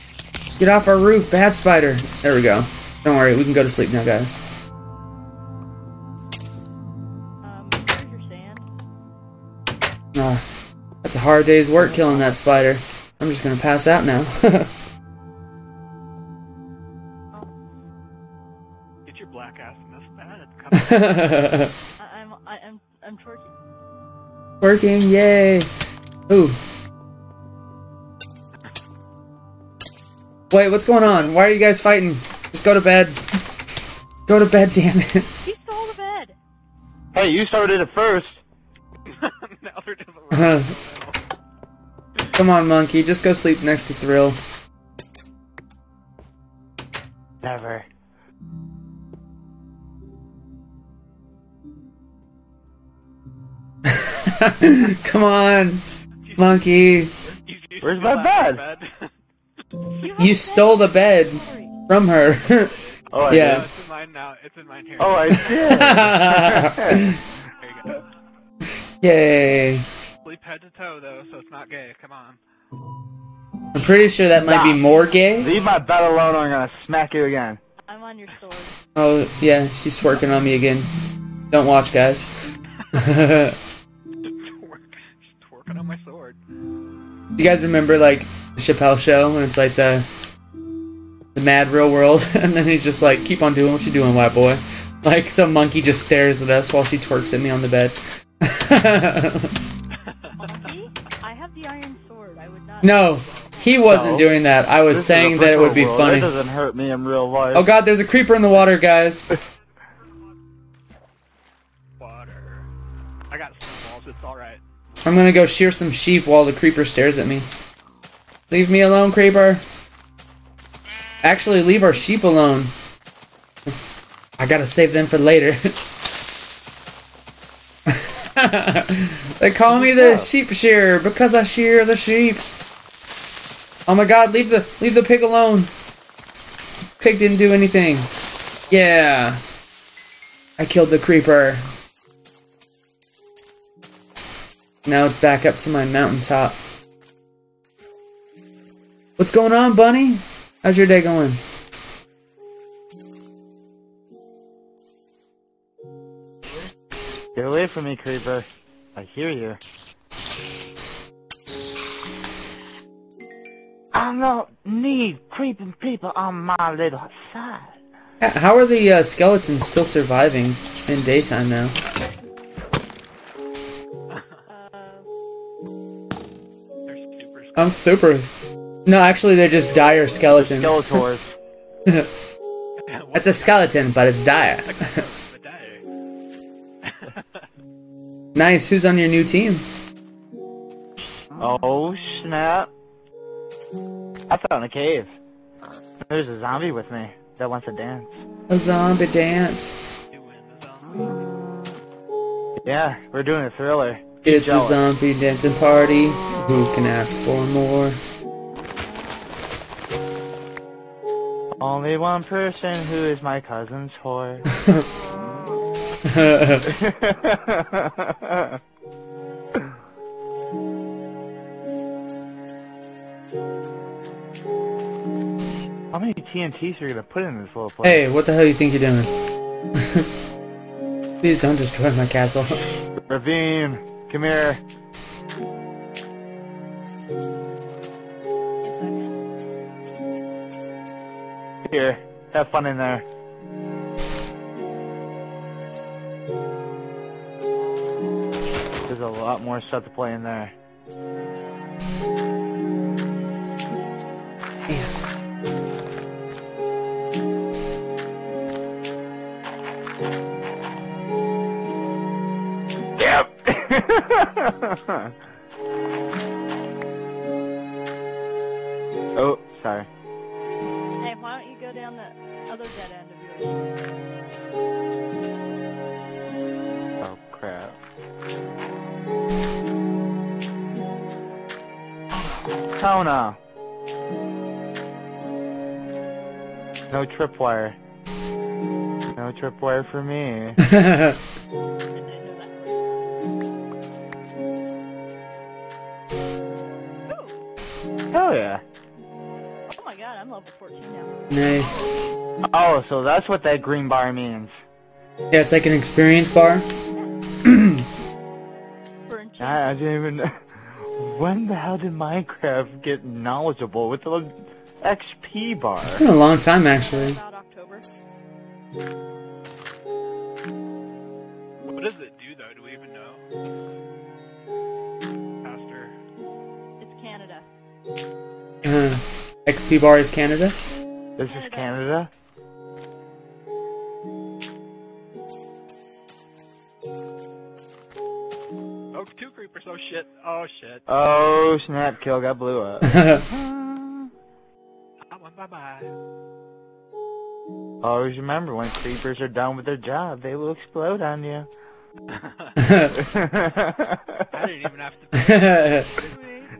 Get off our roof, bad spider. There we go. Don't worry, we can go to sleep now, guys. Ah, that's a hard day's work killing that spider. I'm just gonna pass out now. <laughs> Get your black ass in this bed. Come <laughs> I, I'm, I, I'm, I'm twerking. Working, yay! Ooh. Wait, what's going on? Why are you guys fighting? Just go to bed. Go to bed, damn it. He stole the bed. Hey, you started it first. <laughs> <laughs> now they're just the middle. Come on, monkey, just go sleep next to Thrill. Never. <laughs> Come on, monkey. You, you Where's my bed? You, You stole the bed from her. Oh, I Yeah. Did. it's in mine now. It's in mine here. Oh, I <laughs> did. There you go. Yay. Sleep head to toe though, so it's not gay. Come on. I'm pretty sure that might be more gay. Leave my bed alone or I'm gonna smack you again. I'm on your sword. Oh, yeah, she's twerking on me again. Don't watch, guys. <laughs> she's just twerking on my sword. you guys remember, like, the Chappelle show when it's like the the mad real world, <laughs> and then he's just like, "Keep on doing what you're doing, white boy." Like some monkey just stares at us while she twerks at me on the bed. Monkey? I have the iron sword. I would not. no, he wasn't No. doing that. I was This saying that it would be world. funny. That doesn't hurt me in real life. Oh god, there's a creeper in the water, guys. Water. I got snowballs. It's all right. I'm gonna go shear some sheep while the creeper stares at me. Leave me alone, creeper. Actually, leave our sheep alone. I gotta save them for later. <laughs> they call me the sheep shearer because I shear the sheep. Oh my god, leave the leave the pig alone. Pig didn't do anything. Yeah. I killed the creeper. Now it's back up to my mountaintop. What's going on, Bunny? How's your day going? Get away from me, creeper. I hear you. I don't need creeping people on my little side. How are the uh, skeletons still surviving in daytime now? They're <laughs> super. I'm super. No, actually, they're just dire skeletons. Skeletors. <laughs> That's a skeleton, but it's dire. <laughs> nice. Who's on your new team? oh snap! I found a cave. There's a zombie with me that wants to dance. A zombie dance. You win the zombie. Yeah, we're doing a thriller. It's Jealous. a zombie dancing party. Who can ask for more? Only one person who is my cousin's whore. <laughs> <laughs> How many TNTs are you gonna put in this little place? hey, what the hell you think you're doing? <laughs> Please don't destroy my castle. <laughs> Ravine, come here. Here, have fun in there. A lot more stuff to play in there. Yep. <laughs> oh, sorry. hey, why don't you go down that other dead end of yours? Kona. No tripwire. No tripwire for me. I didn't know that. Ooh, Hell yeah. oh my god, I'm level 14 now. nice. Oh, so that's what that green bar means. Yeah, it's like an experience bar. <clears throat> I, I didn't even. <laughs> When the hell did Minecraft get knowledgeable with the XP bar? It's been a long time, actually. About October. What does it do though? Do we even know? Pastor. It's Canada. Uh, XP bar is Canada. This is Canada. Oh shit. Oh shit. Oh snap! Kill got blew up. <laughs> That one. Bye bye. Always remember when creepers are done with their job, they will explode on you. <laughs> I didn't even have to.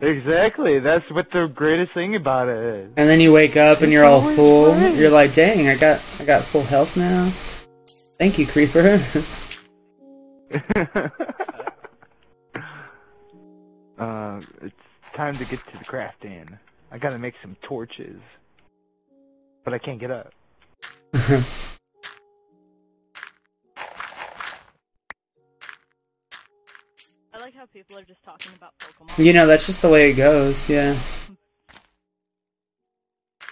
<laughs> exactly. That's what the greatest thing about it is. and then you wake up and you're all full. You're like, dang, I got, I got full health now. Thank you, creeper. Uh, it's time to get to the crafting. I gotta make some torches, but I can't get up. I like how people are just talking about Pokemon. you know, that's just the way it goes. Yeah.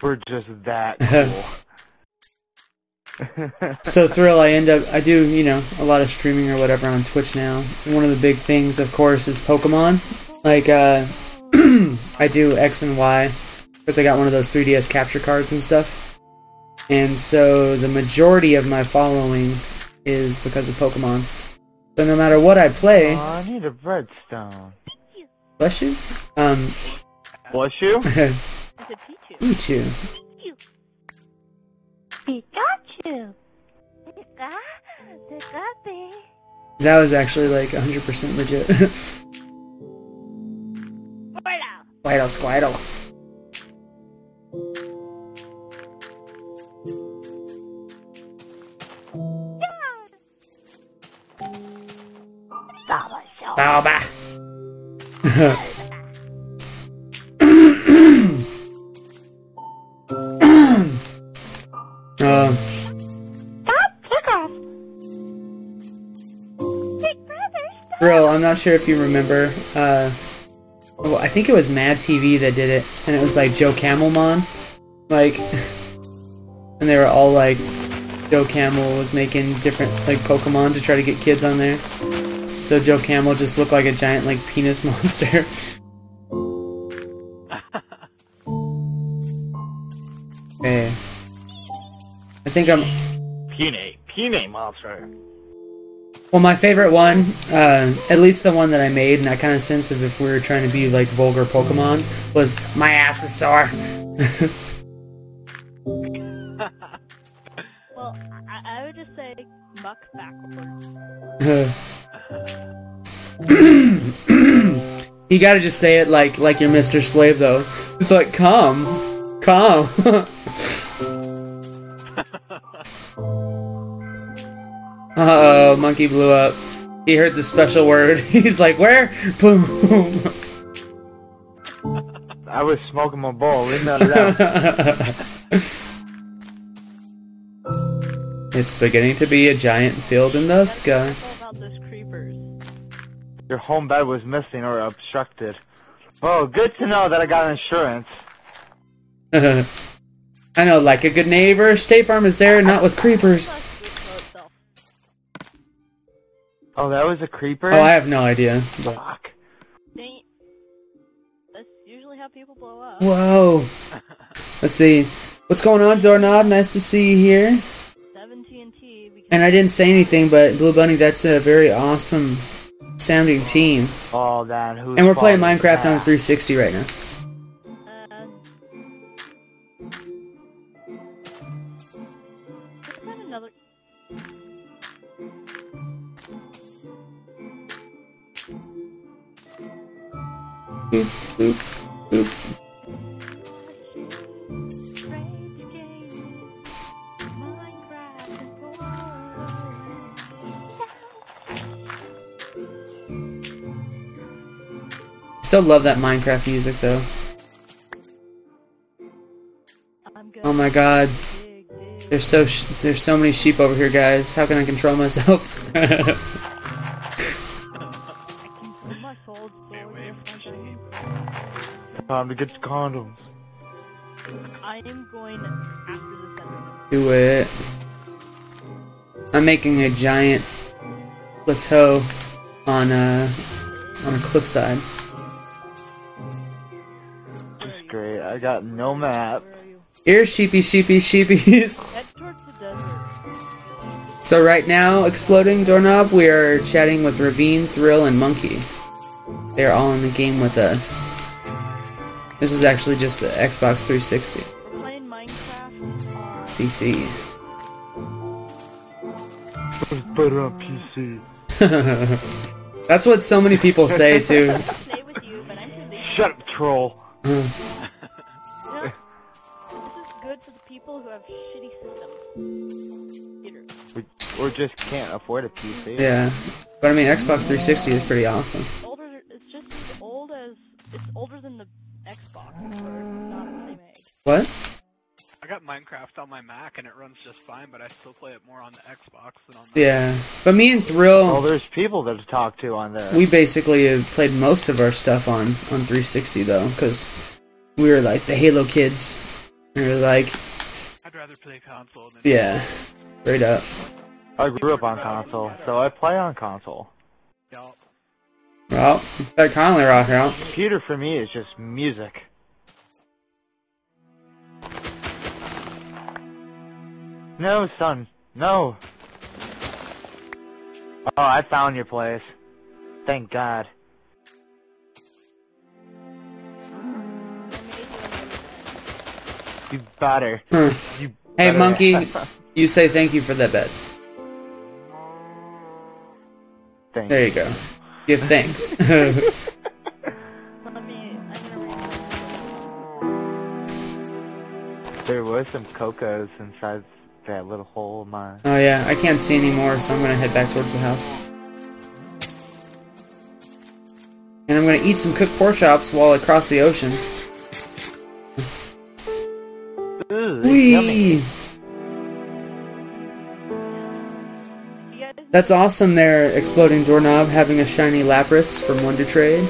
We're just that <laughs> cool. <laughs> So Thrill, I end up, I do, you know, a lot of streaming or whatever on Twitch now. And one of the big things, of course, is Pokemon. Like, uh, <clears throat> I do X and Y because I got one of those 3DS capture cards and stuff. And so the majority of my following is because of Pokemon. So no matter what I play, oh, I need a redstone. bless you, um, Bless you. I <laughs> said Pichu. Pikachu! Pika! Pikachu! That was actually like 100% legit. <laughs> Squirtle! Squirtle! Baba. uh, Stop! Pick! Big brother, stop! Bro, I'm not sure if you remember. Uh, well, I think it was Mad TV that did it, and it was like Joe Camelmon, like, <laughs> and they were all like Joe Camel was making different like Pokemon to try to get kids on there. So Joe Camel just looked like a giant like penis <laughs> monster. <laughs> okay. I think I'm Peanut, peanut monster. Well my favorite one, uh, at least the one that I made, and I kinda sense of if we were trying to be like vulgar Pokemon, was my ass is sore. Well, I, I would just say muck backwards. <laughs> you gotta just say it like like you're Mr. Slave though. It's like come, come. <laughs> <laughs> Uh oh, monkey blew up. He heard the special word. <laughs> He's like, where? Boom. I was smoking my bowl. Leave me alone. <laughs> it's beginning to be a giant field in the sky. Careful about those creepers. Your home bed was missing or obstructed. Oh, good to know that I got insurance. <laughs> I know, like a good neighbor, State Farm is there, not with creepers. Oh, that was a creeper? Oh, I have no idea. Fuck. Dang- That's usually how people blow up. Whoa. <laughs> Let's see. What's going on, Doorknob? Nice to see you here. 7 TNT because And I didn't say anything, but Blue Bunny, that's a very awesome sounding team. Oh, that. Who's And we're playing fault is Minecraft on 360 right now. Still love that Minecraft music though. Oh my god. There's so there's so many sheep over here, guys. How can I control myself? <laughs> Time to get the condoms. I am going after the center. Do it. I'm making a giant plateau on a on a cliffside. Where are you? Great. I got no map. Where are you? Here, sheepy, sheepy, sheepies. <laughs> Head towards the desert. So right now, exploding doorknob, we are chatting with Ravine, Thrill, and Monkey. They're all in the game with us. This is actually just the Xbox 360 We're playing Minecraft on CC. It's better on PC. That's what so many people say <laughs> too. stay with you, but I'm too lazy. Shut up, troll. <laughs> This is good for the people who have shitty systems. Peter. We, or just can't afford a PC. yeah, but I mean Xbox 360 is pretty awesome. Older, it's just as old as it's older than the Xbox. We're not the same age. What? I got Minecraft on my Mac and it runs just fine, but I still play it more on the Xbox than on the. Yeah, but me and Well, Thrill, there's people that to talk to on there. we basically have played most of our stuff on on 360 though, because we were like the Halo kids. We were like, I'd rather play console than. yeah, straight up. I grew up on console, so I play on console. Well, that Conley rock out. Computer for me is just music. No, son. No. Oh, I found your place. Thank God. You better. Hmm. You Hey, better- monkey, <laughs> you say thank you for that bed. Thank There you go. Give thanks. Let me. I'm gonna read. There was some cocos inside that little hole of mine. oh yeah, I can't see anymore, so I'm gonna head back towards the house. And I'm gonna eat some cooked pork chops while I cross the ocean. Ooh, they're yummy. Whee! That's awesome there, Exploding Doorknob, having a shiny Lapras from Wonder Trade.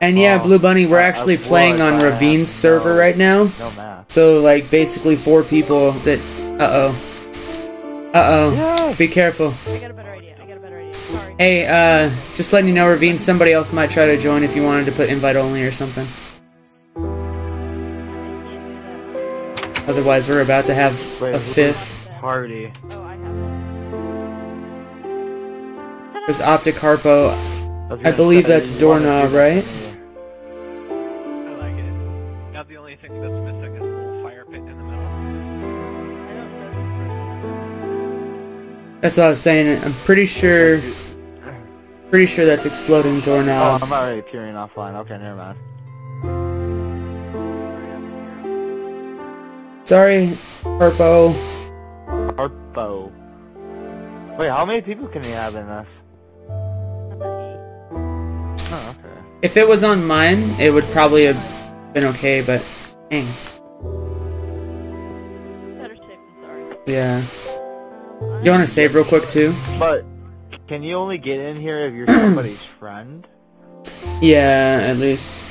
And And yeah, Oh, Blue Bunny, we're I- I actually would, playing on Ravine's server no- right now. No math. So like basically four people that. Uh oh. Uh oh. Yeah. Be careful. I got a better idea. I got a better idea. Sorry. Hey, uh, just letting you know, Ravine, somebody else might try to join if you wanted to put invite only or something. I can't do that. Otherwise, we're about to have a fifth. Party. Oh, I have it. Because Optic Harpo, I believe that's doorknob, right? I like it. Now the only thing that's missing is a little fire pit in the middle. I don't know that's what I was saying. I'm pretty sure, pretty sure that's exploding Oh, doorknob. I'm already appearing offline. Okay, never mind. Sorry, Harpo. Harpo. Wait, how many people can you have in this? If it was on mine, it would probably have been okay, but dang, Better safe than sorry. yeah. You want to save real quick too? But can you only get in here if you're somebody's <clears throat> friend? Yeah, at least.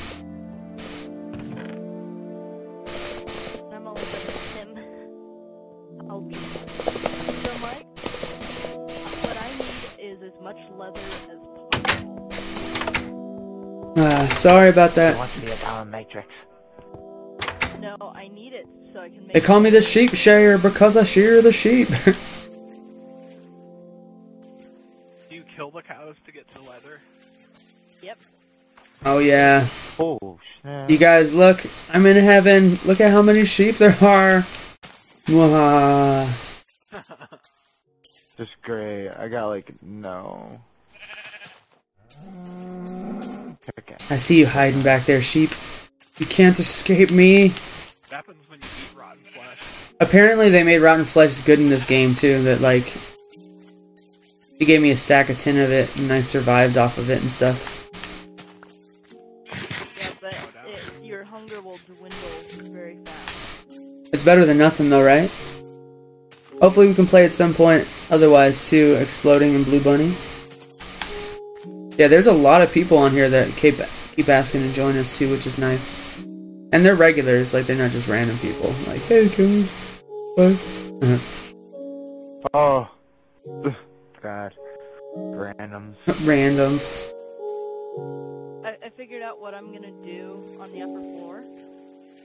Possible. Sorry about I that. want to be a diamond matrix. No, I need it so I can make. They call me the sheep shearer because I shear the sheep. <laughs> Do you kill the cows to get to leather? Yep. oh yeah. Oh, snap. You guys, look, I'm in heaven. Look at how many sheep there are. Mwah. <laughs> Just great. I got like no. I see you hiding back there, sheep. You can't escape me. Happens when you eat rotten flesh? Apparently, they made rotten flesh good in this game too. That like, he gave me a stack of ten of it, and I survived off of it and stuff. Yeah, but it, your hunger will dwindle very fast. It's better than nothing, though, right? Hopefully, we can play at some point. Otherwise, too, exploding in Blue Bunny. Yeah, there's a lot of people on here that keep keep asking to join us too, which is nice. And they're regulars, like they're not just random people. Like, hey, can we? What? Uh-huh. Oh. <sighs> God. Randoms. <laughs> Randoms. I, I figured out what I'm gonna do on the upper floor.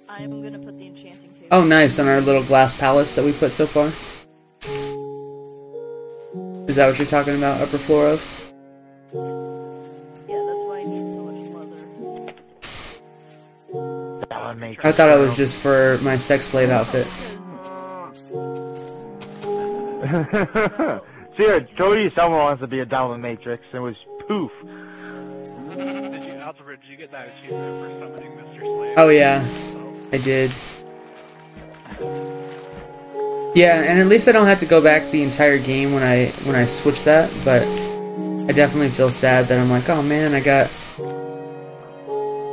I am gonna put the enchanting table. Oh, nice! On our little glass palace that we put so far. Is that what you're talking about? Upper floor of? I thought it was just for my sex slave outfit. <laughs> See, I told you someone wants to be a diamond matrix, and it was poof. Did you, Algebra, did you get that achievement for summoning Mr. Slave? Oh yeah, I did. Yeah, and at least I don't have to go back the entire game when I when I switch that. But I definitely feel sad that I'm like, oh man, I got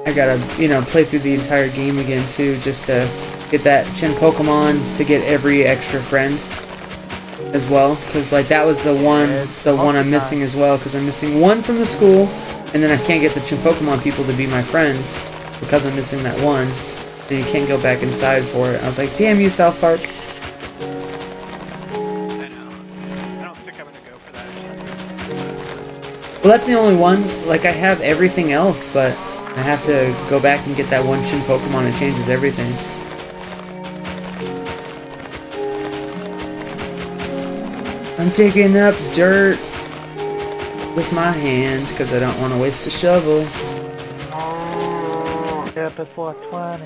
I gotta you know play through the entire game again too, just to get that Chinpokomon to get every extra friend as well. Because like that was the one the one I'm missing as well. Because I'm missing one from the school, and then I can't get the Chinpokomon people to be my friends because I'm missing that one. And you can't go back inside for it. I was like, damn you, South Park. Well, that's the only one. Like, I have everything else, but I have to go back and get that one Chinpokomon. It changes everything. I'm digging up dirt with my hand because I don't want to waste a shovel. Yeah, before 20.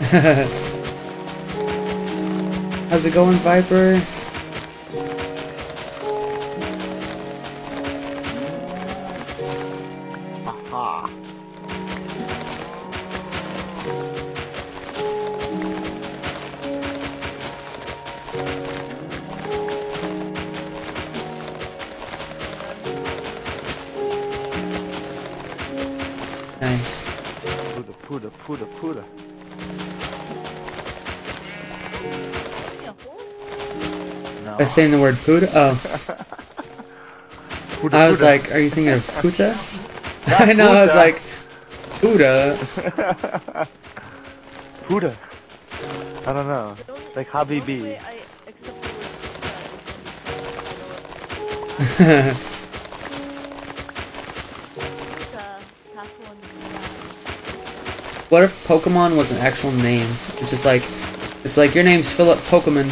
<laughs> How's it going, Viper? No. By saying the word Puda? Oh, <laughs> Puda, I was like, are you thinking of Puta? I know, <laughs> I was like, Buddha. Huda. <laughs> I don't know. Like the only Habibi. way I accept the word Buddha is when pass one What if Pokemon was an actual name? It's just like, it's like your name's Philip Pokemon.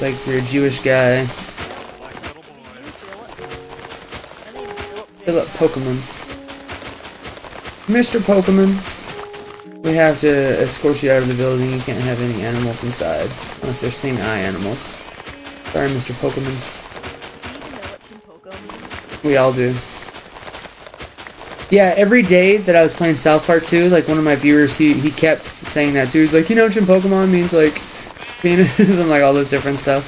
It's like you're a Jewish guy. J. Philip Pokemon. Mr. Pokemon, we have to escort you out of the building. You can't have any animals inside unless they're seeing eye animals. Sorry, Mr. Pokemon. We all do. Yeah, every day that I was playing South Park 2, like one of my viewers, he, he kept saying that too. He's like, you know, Chinpokomon means like <laughs> penis and like all this different stuff.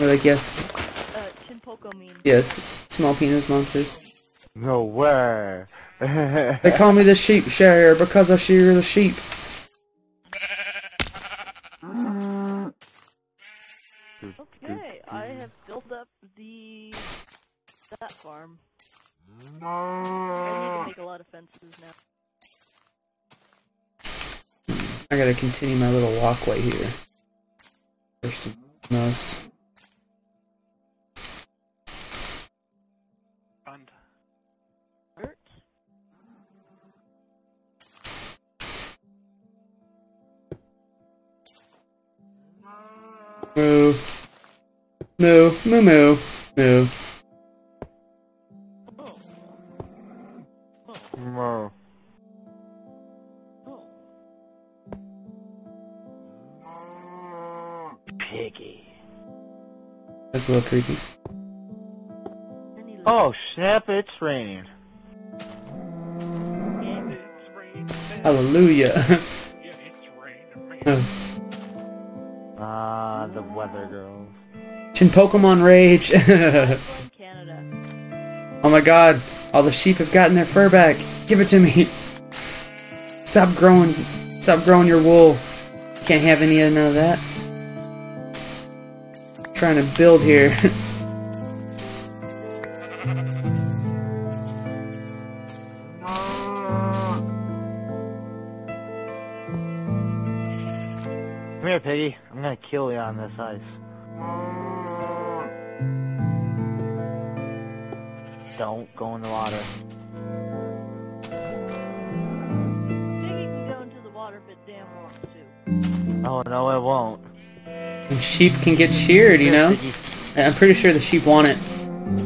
We're like, yes, Uh, Chinpoco means yes, small penis monsters. No way. <laughs> They call me the sheep shearer because I shear the sheep. Okay, I have built up the that farm. No. I need to make a lot of fences now. I gotta continue my little walkway here. First and most. Fun. Dirt. Moo. Moo. Moo moo. Moo. That's a little creepy. Oh snap! It's raining. game. It's raining. man. Hallelujah. Yeah, it's <laughs> raining. man. Ah, the weather girls. Chinpokomon Rage. I'm from Canada. oh my god. All the sheep have gotten their fur back. Give it to me. Stop growing. Stop growing your wool. Can't have any of none of that. Trying to build here. <laughs> Come here, Piggy. I'm gonna kill you on this ice. Don't go in the water. Piggy can go into the water if it damn wants to. Oh no, it won't. Sheep can get sheared, you know? I'm pretty sure the sheep want it.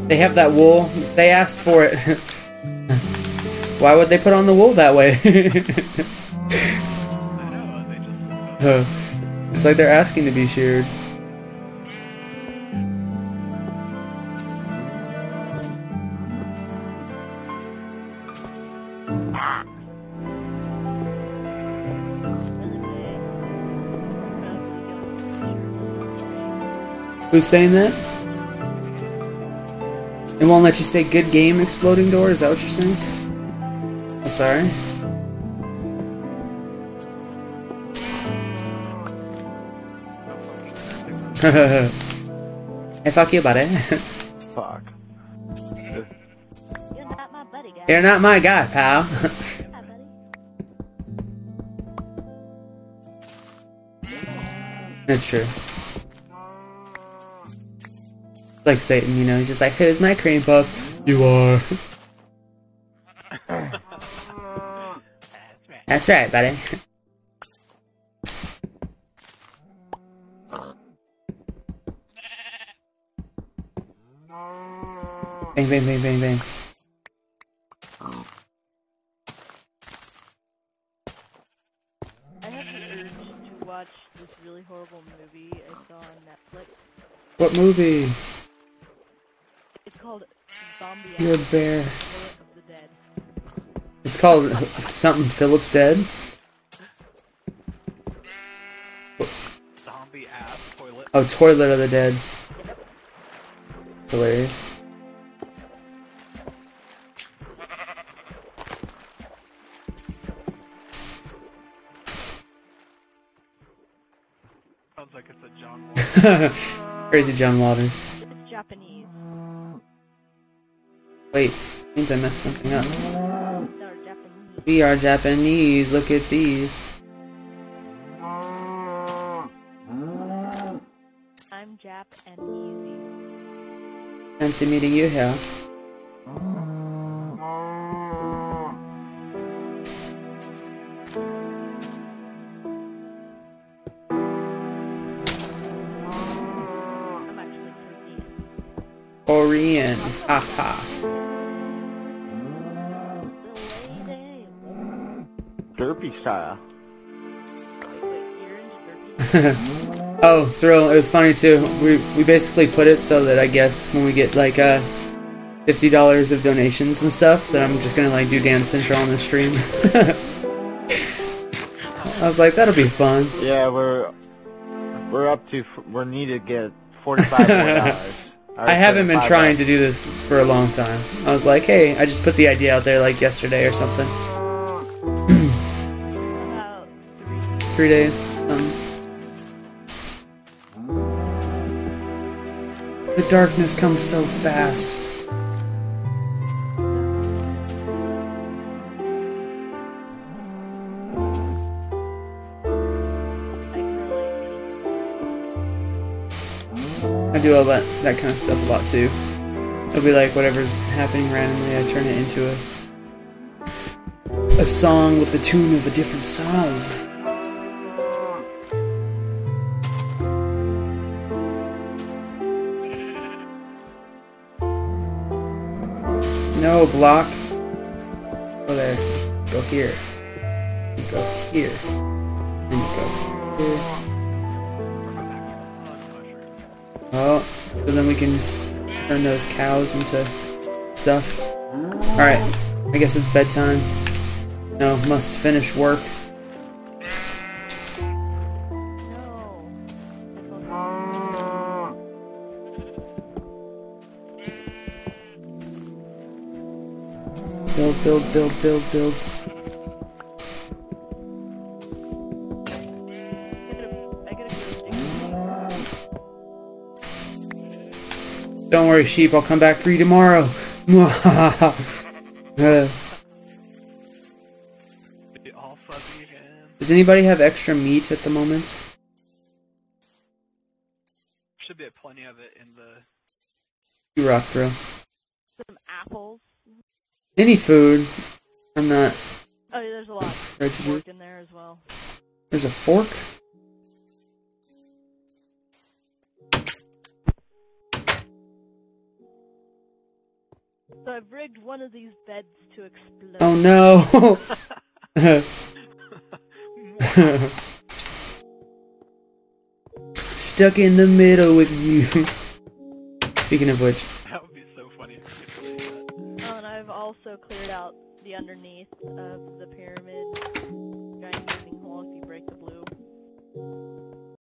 They have that wool. They asked for it. <laughs> Why would they put on the wool that way? <laughs> I know, they just... it's like they're asking to be sheared. Who's saying that? It won't let you say good game exploding door? Is that what you're saying? Oh, sorry. <laughs> hey, fuck you, buddy. <laughs> Fuck. You're not my buddy, guy. You're not my guy, pal. <laughs> That's true. Like Satan, you know, he's just like, who's my cream puff? You are. <laughs> That's right. Buddy. Bang, bang, bang, bang, bang. I have Bear. Toilet of the Dead. It's called something Phillips Dead. Zombie toilet. Oh, Toilet of the Dead. It's hilarious. Sounds like it's a John. <laughs> Crazy John Waters. Means I messed something up. We are Japanese. Look at these. I'm Jap and easy. Fancy meeting you here. <laughs> oh, thrill. It was funny too. We we basically put it so that I guess when we get like uh fifty dollars of donations and stuff, that I'm just gonna like do Dance Central on the stream. <laughs> I was like, that'll be fun. Yeah, we're we're up to we're need to get forty-five <laughs> dollars. I haven't been trying to do this for a long time. I was like, hey, I just put the idea out there like yesterday or something. <clears throat> Three days. Um, darkness comes so fast. I do all that that kind of stuff a lot too. It'll be like whatever's happening randomly, I turn it into a a song with the tune of a different song. Block. Go there. Go here. You go here. And you go here. Oh, so then we can turn those cows into stuff. Alright, I guess it's bedtime. No, must finish work. Build, build, build, build, build. I gotta, I gotta go stick. Don't worry, sheep, I'll come back for you tomorrow. <laughs> Uh, Be all fuzzy again. Does anybody have extra meat at the moment? Should be plenty of it in the. Rock throw. Some apples. Any food. I'm not. Oh, yeah, there's a lot Ready to do- in there as well. There's a fork? So I've rigged one of these beds to explode. Oh no! <laughs> <laughs> Stuck in the middle with you. Speaking of which, also cleared out the underneath of the pyramid. Giant gaping hole if you break the blue.